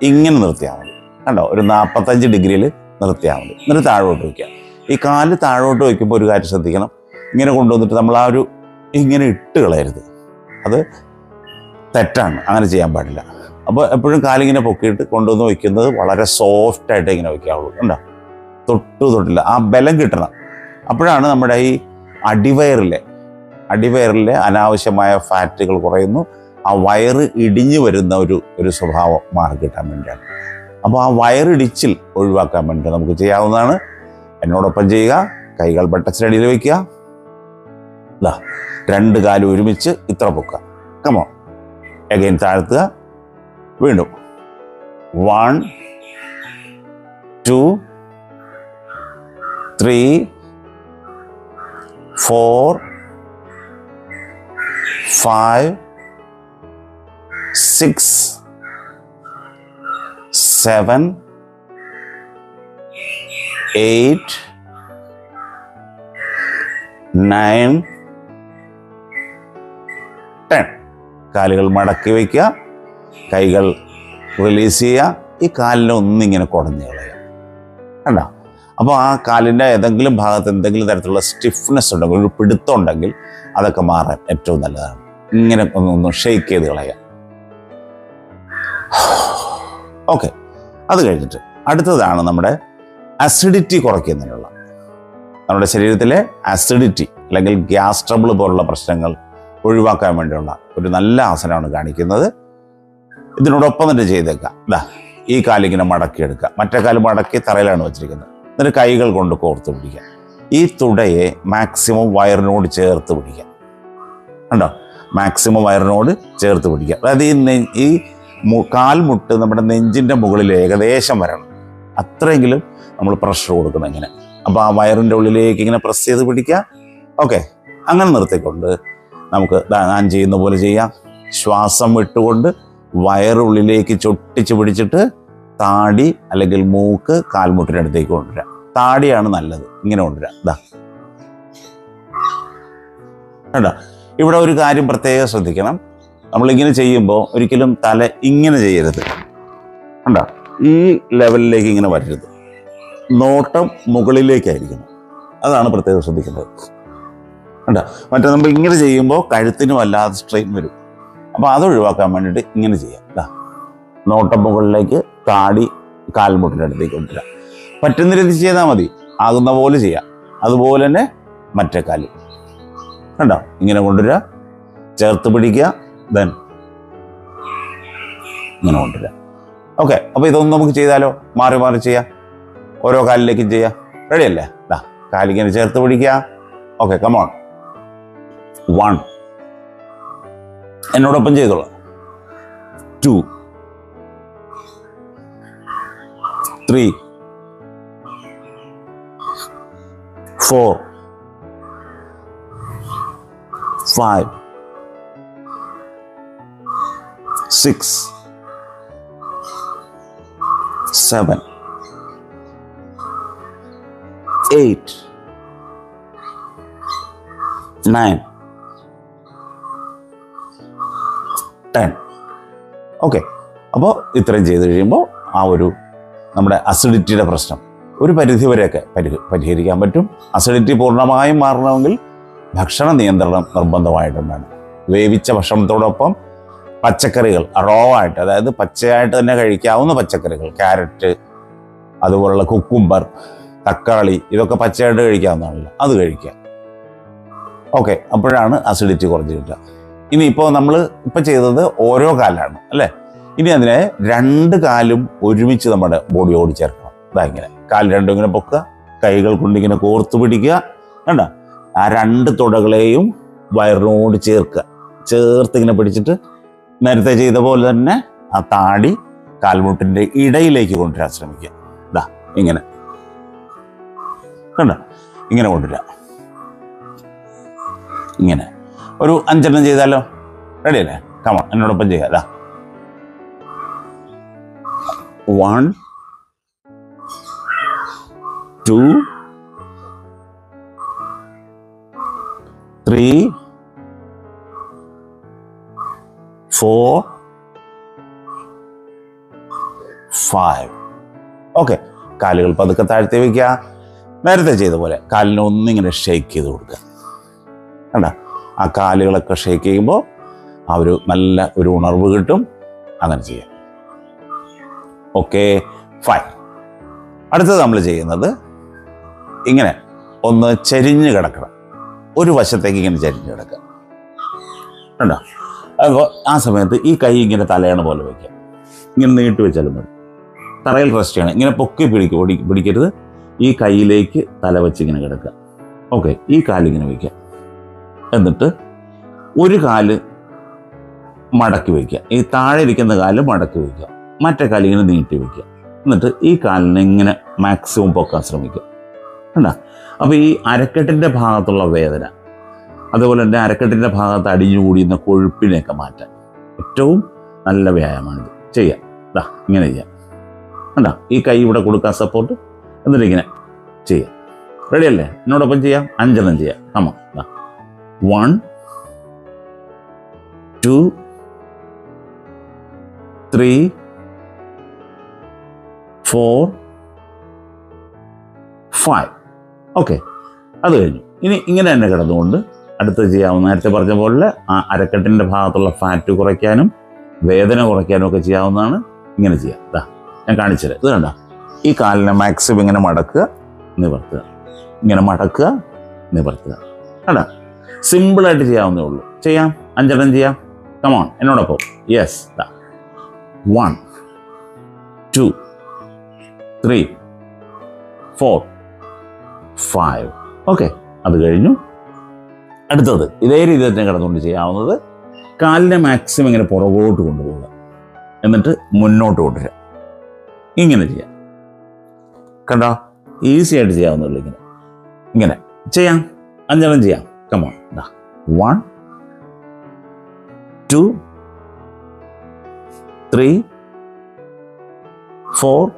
ഇങ്ങനെ നിർത്തിയാൽ മതി. കണ്ടോ? ഒരു നാൽപ്പത്തഞ്ച് ഡിഗ്രിയിൽ നിർത്തിയാൽ മതി. എന്നിട്ട് താഴോട്ട് വയ്ക്കുക ഈ കാൽ താഴോട്ട് വയ്ക്കുമ്പോൾ ഒരു കാര്യം ശ്രദ്ധിക്കണം. ഇങ്ങനെ കൊണ്ടുവന്നിട്ട് നമ്മൾ ആ ഒരു ഇങ്ങനെ ഇട്ട് കളയരുത്. അത് തെറ്റാണ്. അങ്ങനെ ചെയ്യാൻ പാടില്ല. അപ്പോൾ എപ്പോഴും കാലിങ്ങനെ പൊക്കിയിട്ട് കൊണ്ടുവന്ന് വയ്ക്കുന്നത് വളരെ സോഫ്റ്റായിട്ട് ഇങ്ങനെ വയ്ക്കാവുള്ളൂ കണ്ടോ? തൊട്ടു തൊട്ടില്ല. ആ ബലം കിട്ടണം. അപ്പോഴാണ് നമ്മുടെ ഈ അടിവയറിലെ അടിവയറിലെ അനാവശ്യമായ ഫാറ്റുകൾ കുറയുന്നു. ആ വയറ് ഇടിഞ്ഞു വരുന്ന ഒരു ഒരു സ്വഭാവം മാറി കിട്ടാൻ വേണ്ടിയാണ്. അപ്പോൾ ആ വയറിടിച്ചിൽ ഒഴിവാക്കാൻ വേണ്ടി നമുക്ക് ചെയ്യാവുന്നതാണ്. എന്നോടൊപ്പം ചെയ്യുക. കൈകൾ ബട്ടച്ചിലടിയിൽ വയ്ക്കുക ഇതാ രണ്ട് കാലും ഒരുമിച്ച് ഇത്ര പൊക്കുക. കമോ എഗൈൻ താഴ്ത്തുക. വീണ്ടും. One two three four five six seven eight nine ten കാലുകൾ മടക്കി വയ്ക്കുക. കൈകൾ റിലീസ് ചെയ്യുക. ഈ കാലിനെ ഒന്നിങ്ങനെ കുടഞ്ഞു കളയുക. കണ്ടോ? അപ്പോൾ ആ കാലിന്റെ ഏതെങ്കിലും ഭാഗത്ത് എന്തെങ്കിലും തരത്തിലുള്ള സ്റ്റിഫ്നെസ് ഉണ്ടെങ്കിൽ ഒരു പിടുത്തം ഉണ്ടെങ്കിൽ അതൊക്കെ മാറാൻ ഏറ്റവും നല്ലതാണ്. ഇങ്ങനെ ഒന്ന് ഒന്ന് ഷെയ്ക്ക് ചെയ്ത് കളയുക. ഓക്കെ അത് കഴിഞ്ഞിട്ട് അടുത്തതാണ് നമ്മുടെ അസിഡിറ്റി കുറയ്ക്കുന്നതിനുള്ള. നമ്മുടെ ശരീരത്തിലെ അസിഡിറ്റി അല്ലെങ്കിൽ ഗ്യാസ് ട്രബിൾ പോലുള്ള പ്രശ്നങ്ങൾ ഒഴിവാക്കാൻ വേണ്ടിയുള്ള ഒരു നല്ല ആസനമാണ് കാണിക്കുന്നത്. ഇതിനോടൊപ്പം തന്നെ ചെയ്തേക്കാം. ഇതാ ഈ കാലിങ്ങനെ മടക്കിയെടുക്കുക മറ്റേ കാൽ മടക്കി തറയിലാണ് വെച്ചിരിക്കുന്നത്. എന്നിട്ട് കൈകൾ കൊണ്ട് കോർത്ത് പിടിക്കുക ഈ തുടയെ മാക്സിമം വയറിനോട് ചേർത്ത് പിടിക്കുക കണ്ടോ? മാക്സിമം വയറിനോട് ചേർത്ത് പിടിക്കുക അതായത് ഈ ഈ കാൽമുട്ട് നമ്മുടെ നെഞ്ചിന്റെ മുകളിൽ ഏകദേശം വരണം. അത്രയെങ്കിലും നമ്മൾ പ്രഷർ കൊടുക്കണം ഇങ്ങനെ. അപ്പോൾ ആ വയറിന്റെ ഉള്ളിലേക്ക് ഇങ്ങനെ പ്രസ് ചെയ്ത് പിടിക്കുക. ഓക്കെ അങ്ങനെ നിർത്തിക്കൊണ്ട് നമുക്ക് ഞാൻ ചെയ്യുന്ന പോലെ ചെയ്യാം. ശ്വാസം വിട്ടുകൊണ്ട് വയറുള്ളിലേക്ക് ചൊട്ടിച്ച് പിടിച്ചിട്ട് താടി അല്ലെങ്കിൽ മൂക്ക് കാൽമുട്ടിനടുത്തേക്ക് കൊണ്ടുവരാം. താടിയാണ് നല്ലത്. ഇങ്ങനെ കൊണ്ടുവരാം. ഇതാ കേട്ടോ ഇവിടെ ഒരു കാര്യം പ്രത്യേകം ശ്രദ്ധിക്കണം. നമ്മളിങ്ങനെ ചെയ്യുമ്പോൾ ഒരിക്കലും തല ഇങ്ങനെ ചെയ്യരുത്. കണ്ടോ? ഈ ലെവലിലേക്ക് ഇങ്ങനെ വരരുത്. നോട്ടം മുകളിലേക്കായിരിക്കണം. അതാണ് പ്രത്യേകം ശ്രദ്ധിക്കേണ്ടത്. കണ്ടോ? മറ്റേ നമ്മൾ ഇങ്ങനെ ചെയ്യുമ്പോൾ കഴുത്തിന് വല്ലാതെ സ്ട്രെയിൻ വരും. അപ്പോൾ അത് ഒഴിവാക്കാൻ വേണ്ടിയിട്ട് ഇങ്ങനെ ചെയ്യാം. ദാ. നോട്ടം മുകളിലേക്ക് താടി കാൽമുട്ടിന്റെ അടുത്തേക്ക് കൊണ്ടുവരാം പറ്റുന്ന രീതി ചെയ്താൽ മതി. ആകുന്ന പോലെ ചെയ്യാം. അതുപോലെ തന്നെ മറ്റേ കാൽ. കണ്ടോ? ഇങ്ങനെ കൊണ്ടുവരിക. ചേർത്ത് പിടിക്കുക. ദെൻ ഇങ്ങനെ കൊണ്ടുവരാം ഓക്കെ അപ്പോൾ ഇതൊന്നും നമുക്ക് ചെയ്താലോ? മാറി മാറി ചെയ്യാം. ഓരോ കാലിലേക്കും ചെയ്യാം. റെഡി അല്ലേ? ദാ കാലിങ്ങനെ ചേർത്ത് പിടിക്കുക. ഓക്കെ കമോൺ വൺ എന്നോടൊപ്പം ചെയ്തോളാം. Two three four five six seven eight nine ten okay അപ്പോൾ ഇത്രയും ചെയ്ത് കഴിയുമ്പോൾ ആ ഒരു നമ്മുടെ അസിഡിറ്റിയുടെ പ്രശ്നം ഒരു പരിധി വരെയൊക്കെ പരി പരിഹരിക്കാൻ പറ്റും. അസിഡിറ്റി പൂർണമായും മാറണമെങ്കിൽ ഭക്ഷണ നിയന്ത്രണം നിർബന്ധമായിട്ടുണ്ടാണ് വേവിച്ച ഭക്ഷണത്തോടൊപ്പം പച്ചക്കറികൾ റോ ആയിട്ട് അതായത് പച്ചയായിട്ട് തന്നെ കഴിക്കാവുന്ന പച്ചക്കറികൾ ക്യാരറ്റ് അതുപോലുള്ള കുക്കുംബർ തക്കാളി ഇതൊക്കെ പച്ചയായിട്ട് കഴിക്കാവുന്നതാണല്ലോ അത് കഴിക്കുക. ഓക്കെ അപ്പോഴാണ് അസിഡിറ്റി കുറഞ്ഞ് കിട്ടുക. ഇനി ഇപ്പോൾ നമ്മൾ ഇപ്പോൾ ചെയ്തത് ഓരോ കാലാണ് അല്ലേ? ഇനി അതിനെ രണ്ട് കാലും ഒരുമിച്ച് നമ്മുടെ ബോഡിയോട് ചേർക്കണം. ഇതാ ഇങ്ങനെ കാൽ രണ്ടും ഇങ്ങനെ പൊക്കുക കൈകൾ കൊണ്ട് ഇങ്ങനെ കോർത്ത് പിടിക്കുക കണ്ട? ആ രണ്ട് തുടകളെയും വയറിനോട് ചേർക്കുക ചേർത്ത് ഇങ്ങനെ പിടിച്ചിട്ട് നേരത്തെ ചെയ്ത പോലെ തന്നെ ആ താടി കാൽമുട്ടിന്റെ ഇടയിലേക്ക് കൊണ്ടുവരാൻ ശ്രമിക്കുക. ഇതാ ഇങ്ങനെ. കണ്ട? ഇങ്ങനെ കൊണ്ടുവരിക. ഇങ്ങനെ. ഒരു അഞ്ചെണ്ണം ചെയ്താലോ? റെഡി അല്ലേ? കമ എന്നോടൊപ്പം ചെയ്യാം അതാ one two three four five okay കാലുകൾ പതുക്കെ താഴ്ത്തി വയ്ക്കുക നേരത്തെ ചെയ്ത പോലെ കാലിനെ ഒന്നിങ്ങനെ ഷേക്ക് ചെയ്ത് കൊടുക്കുക. കണ്ട? ആ കാലുകളൊക്കെ ഷേക്ക് ചെയ്യുമ്പോൾ ആ ഒരു നല്ല ഒരു ഉണർവ് കിട്ടും. അങ്ങനെ ചെയ്യാം. ഓക്കെ ഫൈൻ അടുത്തത് നമ്മൾ ചെയ്യുന്നത് ഇങ്ങനെ ഒന്ന് ചെരിഞ്ഞ് കിടക്കണം. ഒരു വശത്തേക്ക് ഇങ്ങനെ ചെരിഞ്ഞ് കിടക്കുക. കണ്ടോ? അപ്പോൾ ആ സമയത്ത് ഈ കൈ ഇങ്ങനെ തലയണ പോലെ വയ്ക്കുക ഇങ്ങനെ നീട്ടി വെച്ചാലും മതി. തറയിൽ റെസ്റ്റ് ചെയ്യണം. ഇങ്ങനെ പൊക്കി പിടിക്കുക ഓടി പിടിക്കരുത്. ഈ കൈയിലേക്ക് തല വെച്ച് ഇങ്ങനെ കിടക്കുക. ഓക്കെ ഈ കാലിങ്ങനെ വയ്ക്കുക എന്നിട്ട് ഒരു കാൽ മടക്കി വയ്ക്കുക ഈ താഴെ ഇരിക്കുന്ന കാൽ മടക്കി വയ്ക്കുക മറ്റേ കാലിങ്ങനെ നീട്ടി വയ്ക്കുക എന്നിട്ട് ഈ കാലിനെ ഇങ്ങനെ മാക്സിമം പൊക്കാൻ ശ്രമിക്കുക. കണ്ട? അപ്പോൾ ഈ അരക്കെട്ടിന്റെ ഭാഗത്തുള്ള വേദന അതുപോലെ തന്നെ അരക്കെട്ടിന്റെ ഭാഗത്ത് അടിഞ്ഞു കൂടിയുന്ന കൊഴുപ്പിനെയൊക്കെ മാറ്റാൻ ഏറ്റവും നല്ല വ്യായാമമാണിത് ചെയ്യാം. ദാ ഇങ്ങനെ ചെയ്യാം. കണ്ടാ? ഈ കൈ ഇവിടെ കൊടുക്കാൻ സപ്പോർട്ട് എന്നിട്ട് ഇങ്ങനെ ചെയ്യാം. റെഡി അല്ലേ? എന്നോടൊപ്പം ചെയ്യാം. അഞ്ചെണ്ണം ചെയ്യാം. നമ്മൾ one two three four five okay അത് കഴിഞ്ഞു. ഇനി ഇങ്ങനെ തന്നെ കിടന്നുകൊണ്ട് അടുത്ത് ചെയ്യാവുന്ന നേരത്തെ പറഞ്ഞ പോലെ ആ അരക്കെട്ടിന്റെ ഭാഗത്തുള്ള ഫാറ്റ് കുറയ്ക്കാനും വേദന കുറയ്ക്കാനും ഒക്കെ ചെയ്യാവുന്നതാണ്. ഇങ്ങനെ ചെയ്യാം. ഇതാ ഞാൻ കാണിച്ചുതരാം ഇത് കണ്ട? ഈ കാലിനെ മാക്സിമം ഇങ്ങനെ മടക്കുക നിവർത്തുക. ഇങ്ങനെ മടക്കുക നിവർത്തുക. കണ്ട? സിമ്പിളായിട്ട് ചെയ്യാവുന്നേ ഉള്ളൂ. ചെയ്യാം. അഞ്ചെണ്ണം ചെയ്യാം. കമോൺ എന്നോടൊപ്പം. യെസ് ദാ. One two three four five okay അത് കഴിഞ്ഞു. അടുത്തത് ഇതേ രീതിയിൽ തന്നെ കിടന്നുകൊണ്ട് ചെയ്യാവുന്നത് കാലിനെ മാക്സിമം ഇങ്ങനെ പുറകോട്ട് കൊണ്ടുപോകുക എന്നിട്ട് മുന്നോട്ട് കൊണ്ടുവരിക. ഇങ്ങനെ ചെയ്യാം. കണ്ടോ? ഈസി ആയിട്ട് ചെയ്യാവുന്നുള്ളൂ ഇങ്ങനെ. ഇങ്ങനെ ചെയ്യാം. അഞ്ചെണ്ണം ചെയ്യാം. Come on one two three four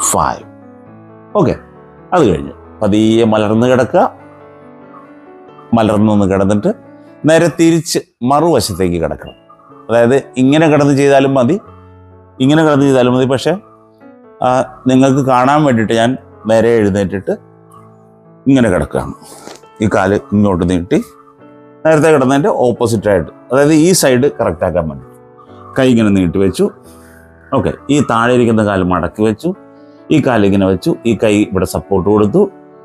five okay അത് കഴിഞ്ഞു. പതിയെ മലർന്ന് കിടക്കുക. മലർന്നൊന്ന് കിടന്നിട്ട് നേരെ തിരിച്ച് മറുവശത്തേക്ക് കിടക്കണം. അതായത് ഇങ്ങനെ കിടന്ന് ചെയ്താലും മതി ഇങ്ങനെ കിടന്ന് ചെയ്താലും മതി. പക്ഷേ നിങ്ങൾക്ക് കാണാൻ വേണ്ടിയിട്ട് ഞാൻ നേരെ എഴുന്നേറ്റിട്ട് ഇങ്ങനെ കിടക്കുകയാണ്. ഈ കാൽ ഇങ്ങോട്ട് നീട്ടി നേരത്തെ കിടന്നതിന്റെ ഓപ്പോസിറ്റായിട്ട് അതായത് ഈ സൈഡ് കറക്റ്റാക്കാൻ വേണ്ടി. കൈ ഇങ്ങനെ നീട്ടി വെച്ചു. ഓക്കെ ഈ താഴെ ഇരിക്കുന്ന കാൽ മടക്കി വെച്ചു. ഈ കാലിങ്ങനെ വെച്ചു. ഈ കൈ ഇവിടെ സപ്പോർട്ട് കൊടുത്തു.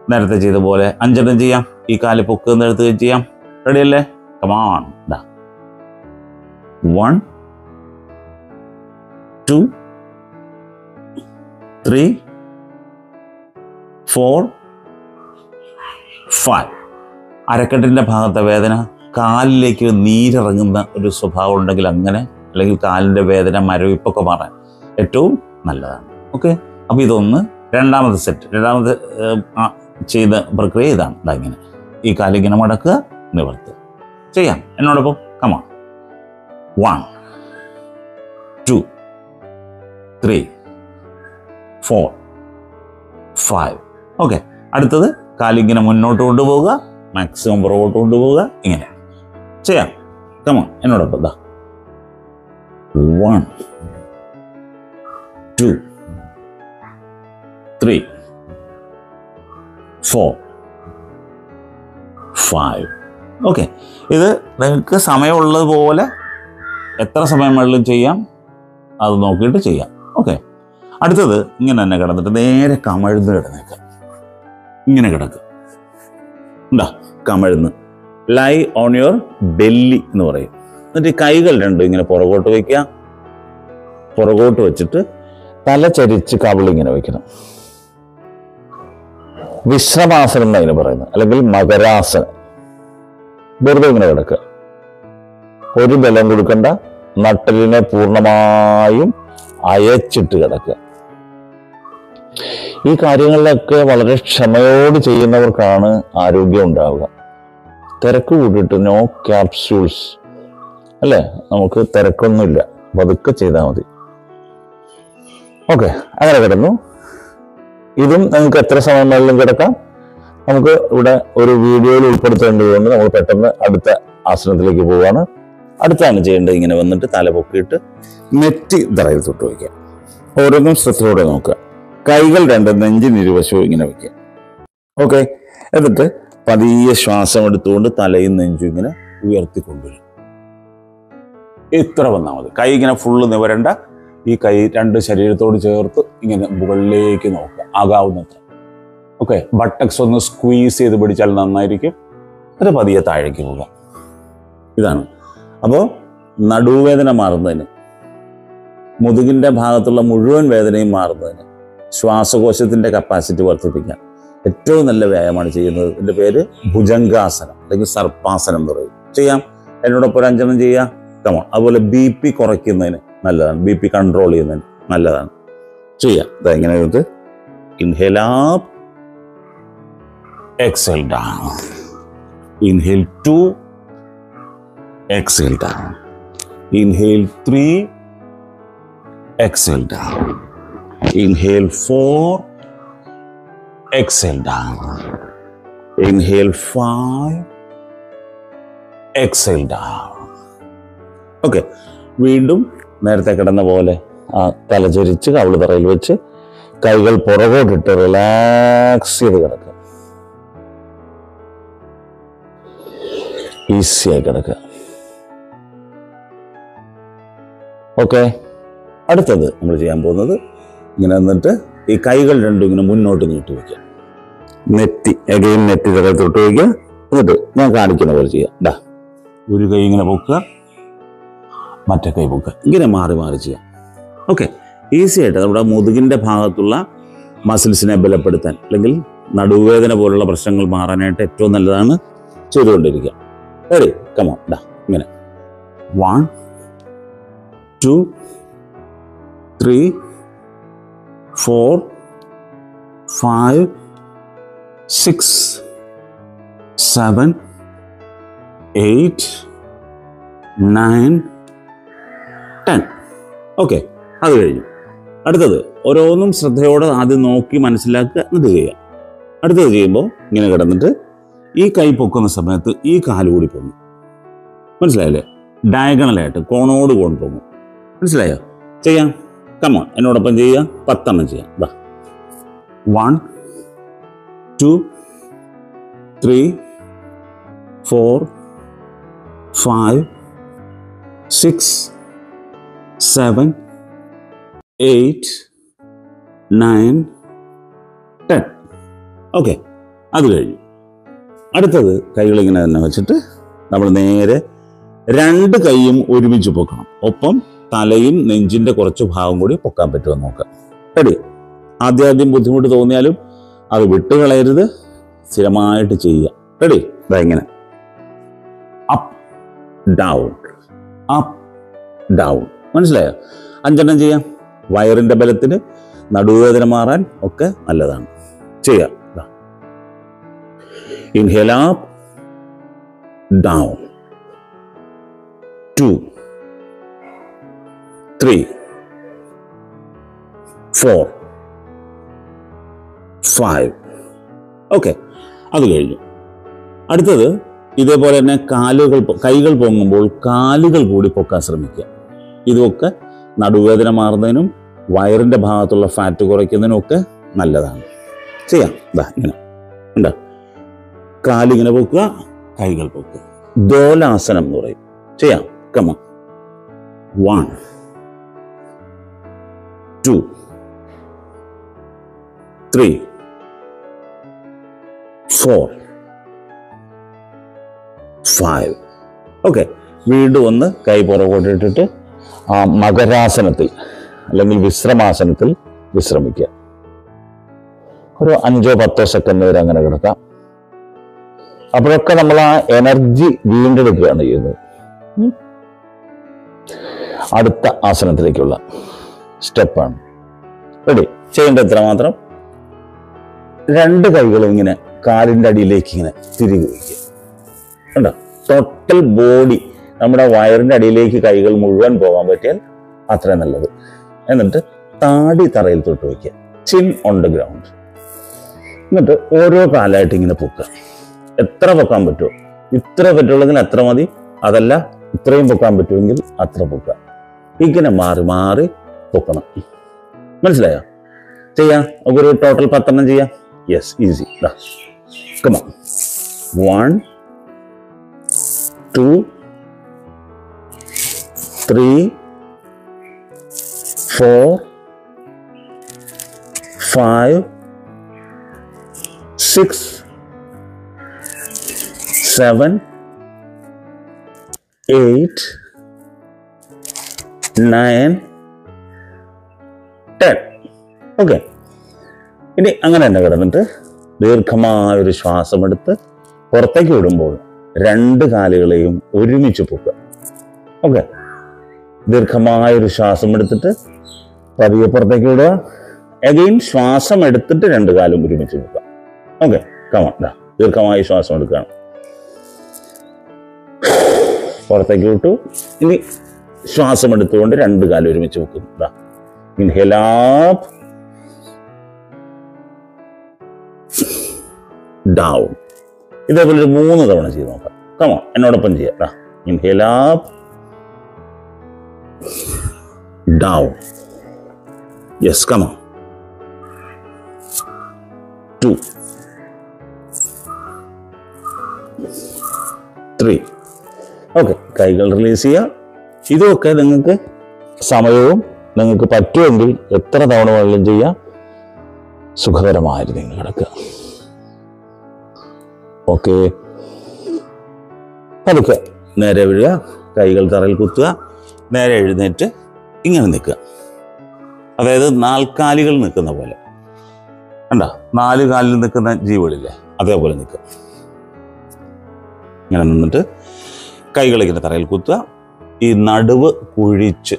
നേരത്തെ ചെയ്ത പോലെ അഞ്ചെണ്ണം ചെയ്യാം. ഈ കാൽ പൊക്കുന്ന എടുത്ത് ചെയ്യാം. റെഡി അല്ലേ? Come on one two three four five അരക്കെട്ടിന്റെ ഭാഗത്തെ വേദന കാലിലേക്ക് നീരിറങ്ങുന്ന ഒരു സ്വഭാവം ഉണ്ടെങ്കിൽ അങ്ങനെ അല്ലെങ്കിൽ കാലിന്റെ വേദന മരവിപ്പൊക്കെ മാറാൻ ഏറ്റവും നല്ലതാണ്. ഓക്കെ അപ്പോൾ ഇതൊന്ന് രണ്ടാമത്തെ സെറ്റ് രണ്ടാമത്തെ ചെയ്ത പ്രക്രിയ ഇതാണ്. ഇതാ ഇങ്ങനെ. ഈ കാലിങ്ങനെ മടക്കുക നിവർത്തുക. ചെയ്യാം. എന്നോടൊപ്പം come on one two three four five okay അടുത്തത് കാലിങ്ങനെ മുന്നോട്ട് കൊണ്ടുപോവുക മാക്സിമം പുറകോട്ട് കൊണ്ടുപോവുക ഇങ്ങനെ ചെയ്യാം. കമാ എന്നോടൊപ്പം ദാ. One two three four five okay ഇത് നിങ്ങൾക്ക് സമയമുള്ളതുപോലെ എത്ര സമയം വേണമെങ്കിലും ചെയ്യാം. അത് നോക്കിയിട്ട് ചെയ്യാം. ഓക്കെ അടുത്തത് ഇങ്ങനെ തന്നെ കിടന്നിട്ട് നേരെ കമഴ്ന്ന് കിടന്നേക്ക. ഇങ്ങനെ കിടക്കുക ഉണ്ടാ കമഴ്ന്ന്. ലൈ ഓൺ യുവർ ബെല്ലി എന്ന് പറയും. എന്നിട്ട് ഈ കൈകൾ രണ്ടും ഇങ്ങനെ പുറകോട്ട് വയ്ക്കുക പുറകോട്ട് വെച്ചിട്ട് തല ചരിച്ച് കവിളിങ്ങനെ വയ്ക്കണം വിശ്രമാസനം എന്ന് അതിന് പറയുന്നത്? അല്ലെങ്കിൽ മകരാസനം. വെറുതെ ഇങ്ങനെ കിടക്കുക. ഒരു ബലം കൊടുക്കണ്ട. നട്ടലിനെ പൂർണമായും അയച്ചിട്ട് കിടക്കുക. ഈ കാര്യങ്ങളിലൊക്കെ വളരെ ക്ഷമയോട് ചെയ്യുന്നവർക്കാണ് ആരോഗ്യം ഉണ്ടാവുക. തിരക്ക് കൂട്ടിയിട്ട് നോ ക്യാപ്സ്യൂൾസ് അല്ലേ? നമുക്ക് തിരക്കൊന്നുമില്ല. പതുക്കെ ചെയ്താൽ മതി. ഓക്കെ അങ്ങനെ കിടന്നു. ഇതും നിങ്ങൾക്ക് എത്ര സമയം വേണമെങ്കിലും കിടക്കാം? നമുക്ക് ഇവിടെ ഒരു വീഡിയോയിൽ ഉൾപ്പെടുത്തേണ്ടതുകൊണ്ട് നമ്മൾ പെട്ടെന്ന് അടുത്ത ആസനത്തിലേക്ക് പോവാണ്. അടുത്താണ് ചെയ്യേണ്ടത് ഇങ്ങനെ വന്നിട്ട് തല പൊക്കിയിട്ട് നെറ്റി തറയിൽ തൊട്ട് വയ്ക്കുക. ഓരോന്നും ശ്രദ്ധയോടെ നോക്കുക. കൈകൾ രണ്ട് നെഞ്ചിന് ഇരുവശവും ഇങ്ങനെ വയ്ക്കുക. ഓക്കെ? എന്നിട്ട് പതിയെ ശ്വാസം എടുത്തുകൊണ്ട് തലയും നെഞ്ചും ഇങ്ങനെ ഉയർത്തിക്കൊണ്ടുവരും ഇത്ര വന്നാൽ മതി. കൈ ഇങ്ങനെ ഫുള്ള് നിവരണ്ട. ഈ കൈ രണ്ട് ശരീരത്തോട് ചേർത്ത് ഇങ്ങനെ മുകളിലേക്ക് നോക്കുക. ആകാവുന്നത്ര. ഓക്കെ ബട്ടക്സ് ഒന്ന് സ്ക്വീസ് ചെയ്ത് പിടിച്ചാൽ നന്നായിരിക്കും. എന്നിട്ട് പതിയെ താഴേക്ക് പോകാം ഇതാണ്. അപ്പോൾ നടുവേദന മാറുന്നതിന് മുതുകിന്റെ ഭാഗത്തുള്ള മുഴുവൻ വേദനയും മാറുന്നതിന് ശ്വാസകോശത്തിന്റെ കപ്പാസിറ്റി വർദ്ധിപ്പിക്കാൻ ഏറ്റവും നല്ല വ്യായാമമാണ് ചെയ്യുന്നത്. ഇതിന്റെ പേര് ഭുജംഗാസനം അല്ലെങ്കിൽ സർപ്പാസനം എന്ന് പറയും. ചെയ്യാം. എന്നോടൊപ്പം ഒരു അഞ്ചെണ്ണം ചെയ്യാം. കമോൺ അതുപോലെ ബി പി കുറയ്ക്കുന്നതിന് നല്ലതാണ്. ബി പി കൺട്രോൾ ചെയ്യുന്നതിന് നല്ലതാണ്. ചെയ്യാം. ഇതെങ്ങനെ എടുത്ത് inhale up down. Inhale two, exhale down. Inhale three, exhale down. Inhale four, exhale down. Inhale five, exhale down. Okay, വീണ്ടും നേരത്തെ കിടന്ന പോലെ ആ തലചരിച്ച് കവിളുതറയിൽ വെച്ച് കൈകൾ പുറകോട്ടിട്ട് റിലാക്സ് ചെയ്ത് കിടക്കുക ഈസിയായി കിടക്കുക. ഓക്കെ? അടുത്തത് നമ്മൾ ചെയ്യാൻ പോകുന്നത് ഇങ്ങനെ നിന്നിട്ട് ഈ കൈകൾ രണ്ടും ഇങ്ങനെ മുന്നോട്ട് നീട്ടി വയ്ക്കുക. നെറ്റി എഗെയിൻ നെറ്റി തറയിൽ തൊട്ട് വയ്ക്കുക. എന്നിട്ട് ഞാൻ കാണിക്കുന്ന പോലെ ചെയ്യാം. ഡാ ഒരു കൈ ഇങ്ങനെ പൊക്കുക മറ്റേ കൈ പൊക്കുക. ഇങ്ങനെ മാറി മാറി ചെയ്യാം. ഓക്കെ ഈസി ആയിട്ട് നമ്മുടെ മുതുകിന്റെ ഭാഗത്തുള്ള മസിൽസിനെ ബലപ്പെടുത്താൻ അല്ലെങ്കിൽ നടുവേദന പോലുള്ള പ്രശ്നങ്ങൾ മാറാനായിട്ട് ഏറ്റവും നല്ലതാണ് ചെയ്തുകൊണ്ടിരിക്കുക. റെഡി കമോ ഡാ ഇങ്ങനെ one two three four five six seven eight nine ten okay അത് കഴിഞ്ഞു. അടുത്തത്. ഓരോന്നും ശ്രദ്ധയോടെ ആദ്യം നോക്കി മനസ്സിലാക്കുക. എന്നിട്ട് ചെയ്യുക അടുത്തത് ചെയ്യുമ്പോൾ ഇങ്ങനെ കിടന്നിട്ട് ഈ കൈ പൊക്കുന്ന സമയത്ത് ഈ കാൽ കൂടി പൊങ്ങും. മനസ്സിലായില്ലേ? ഡയഗണലായിട്ട് കോണോട് കോൺ പൊങ്ങും. മനസ്സിലായോ? ചെയ്യാം. കമോൺ എന്നോടൊപ്പം ചെയ്യാം പത്തെണ്ണം ചെയ്യാം. One two three four five six seven eight nine ten okay അത് കഴിഞ്ഞു. അടുത്തത് കൈകളിങ്ങനെ തന്നെ വെച്ചിട്ട് നമ്മൾ നേരെ രണ്ട് കൈയും ഒരുമിച്ച് പൊക്കണം. ഒപ്പം തലയും നെഞ്ചിന്റെ കുറച്ച് ഭാഗം കൂടി പൊക്കാൻ പറ്റുമോ നോക്കാം. റെഡി. ആദ്യം ആദ്യം ബുദ്ധിമുട്ട് തോന്നിയാലും അത് വിട്ടുകളയരുത് സ്ഥിരമായിട്ട് ചെയ്യുക. റെഡി. ഇതാ ഇങ്ങനെ. Up down. Up down. മനസ്സിലായോ? അഞ്ചെണ്ണം ചെയ്യാം. വയറിന്റെ ബലത്തിന് നടുവേദന മാറാൻ ഒക്കെ നല്ലതാണ്. ചെയ്യാം. Inhale up down. Two, three, four, five. Okay അത് കഴിഞ്ഞു. അടുത്തത് ഇതേപോലെ തന്നെ കാലുകൾ കൈകൾ പൊങ്ങുമ്പോൾ കാലുകൾ കൂടി പൊക്കാൻ ശ്രമിക്കുക. ഇതൊക്കെ നടുവേദന മാറുന്നതിനും വയറിന്റെ ഭാഗത്തുള്ള ഫാറ്റ് കുറയ്ക്കുന്നതിനും ഒക്കെ നല്ലതാണ്. ചെയ്യാം. ഇതാ ഇങ്ങനെ. ഉണ്ടോ കാലിങ്ങനെ പൊക്കുക കൈകൾ പൊക്കുക. ദോലാസനം എന്ന് പറയും. ചെയ്യാം. Come on one two three four five okay വീണ്ടും ഒന്ന് കൈ പുറകോട്ടിട്ടിട്ട് ആ മകരാസനത്തിൽ അല്ലെങ്കിൽ വിശ്രമാസനത്തിൽ വിശ്രമിക്കുക. ഒരു അഞ്ചോ പത്തോ സെക്കൻഡ് വരെ അങ്ങനെ കിടക്കാം. അപ്പോഴൊക്കെ നമ്മൾ ആ എനർജി വീണ്ടെടുക്കുകയാണ് ചെയ്യുന്നത്. അടുത്ത ആസനത്തിലേക്കുള്ള സ്റ്റെപ്പാണ്. റെഡി. ചെയ്യേണ്ടത് എത്ര മാത്രം രണ്ട് കൈകളും ഇങ്ങനെ കാലിന്റെ അടിയിലേക്ക് ഇങ്ങനെ തിരികെ വയ്ക്കുക. കണ്ടോ? ടോട്ടൽ ബോഡി നമ്മുടെ വയറിന്റെ അടിയിലേക്ക് കൈകൾ മുഴുവൻ പോകാൻ പറ്റിയാൽ അത്രയും നല്ലത്. എന്നിട്ട് താടി തറയിൽ തൊട്ട് വയ്ക്കുക. ചിൻ ഓൺ ദ ഗ്രൗണ്ട് എന്നിട്ട് ഓരോ കാലായിട്ട് ഇങ്ങനെ പൊക്കുക. എത്ര പൊക്കാൻ പറ്റുമോ? ഇത്ര പറ്റുള്ളെങ്കിൽ അത്ര മതി. അതല്ല ഇത്രയും പൊക്കാൻ പറ്റുമെങ്കിൽ അത്ര പൊക്കുക. ഇങ്ങനെ മാറി മാറി പൊക്കണം. മനസ്സിലായോ? ചെയ്യാം. നമുക്കൊരു ടോട്ടൽ പത്തെണ്ണം ചെയ്യാം. Yes easy one two three four five six seven eight nine ten okay ഇനി അങ്ങനെ തന്നെ കിടന്നിട്ട് ദീർഘമായ ഒരു ശ്വാസമെടുത്ത് പുറത്തേക്ക് വിടുമ്പോൾ രണ്ട് കാലുകളെയും ഒരുമിച്ച് പൊക്കുക. ഓക്കെ ദീർഘമായൊരു ശ്വാസം എടുത്തിട്ട് പതിയെ പുറത്തേക്ക് വിടുക. എഗെയിൻ ശ്വാസം എടുത്തിട്ട് രണ്ട് കാലും ഒരുമിച്ച് പൊക്കുക. ഓക്കെ കമാ ദീർഘമായി ശ്വാസം എടുക്കുകയാണ്. പുറത്തേക്ക് വിട്ടു. ഇനി ശ്വാസം എടുത്തുകൊണ്ട് രണ്ട് കാലം ഒരുമിച്ച് വെക്കും. ഡൗൺ ഇതേപോലെ ഒരു മൂന്ന് തവണ ചെയ്ത് നോക്കാം. കമോ എന്നോടൊപ്പം ചെയ്യാം. Down yes come on two three okay കൈകൾ റിലീസ് ചെയ്യുക ഇതൊക്കെ നിങ്ങൾക്ക് സമയവും നിങ്ങൾക്ക് പറ്റുമെങ്കിൽ എത്ര തവണ വേണമെങ്കിലും ചെയ്യാം. സുഖകരമായിട്ട് നിങ്ങൾ കിടക്കുക ഓക്കെ. പതുക്കെ നേരെ വീഴുക കൈകൾ തറയിൽ കുത്തുക നേരെ എഴുന്നേറ്റ് ഇങ്ങനെ നിൽക്കുക. അതായത് നാൽക്കാലികൾ നിൽക്കുന്ന പോലെ. കണ്ട? നാല് കാലിൽ നിൽക്കുന്ന ജീവികളില്ലേ അതേപോലെ നിൽക്കുക. ഇങ്ങനെ നിന്നിട്ട് കൈകൾ ഇങ്ങനെ തറയിൽ കുത്തുക. ഈ നടുവ് കുഴിച്ച്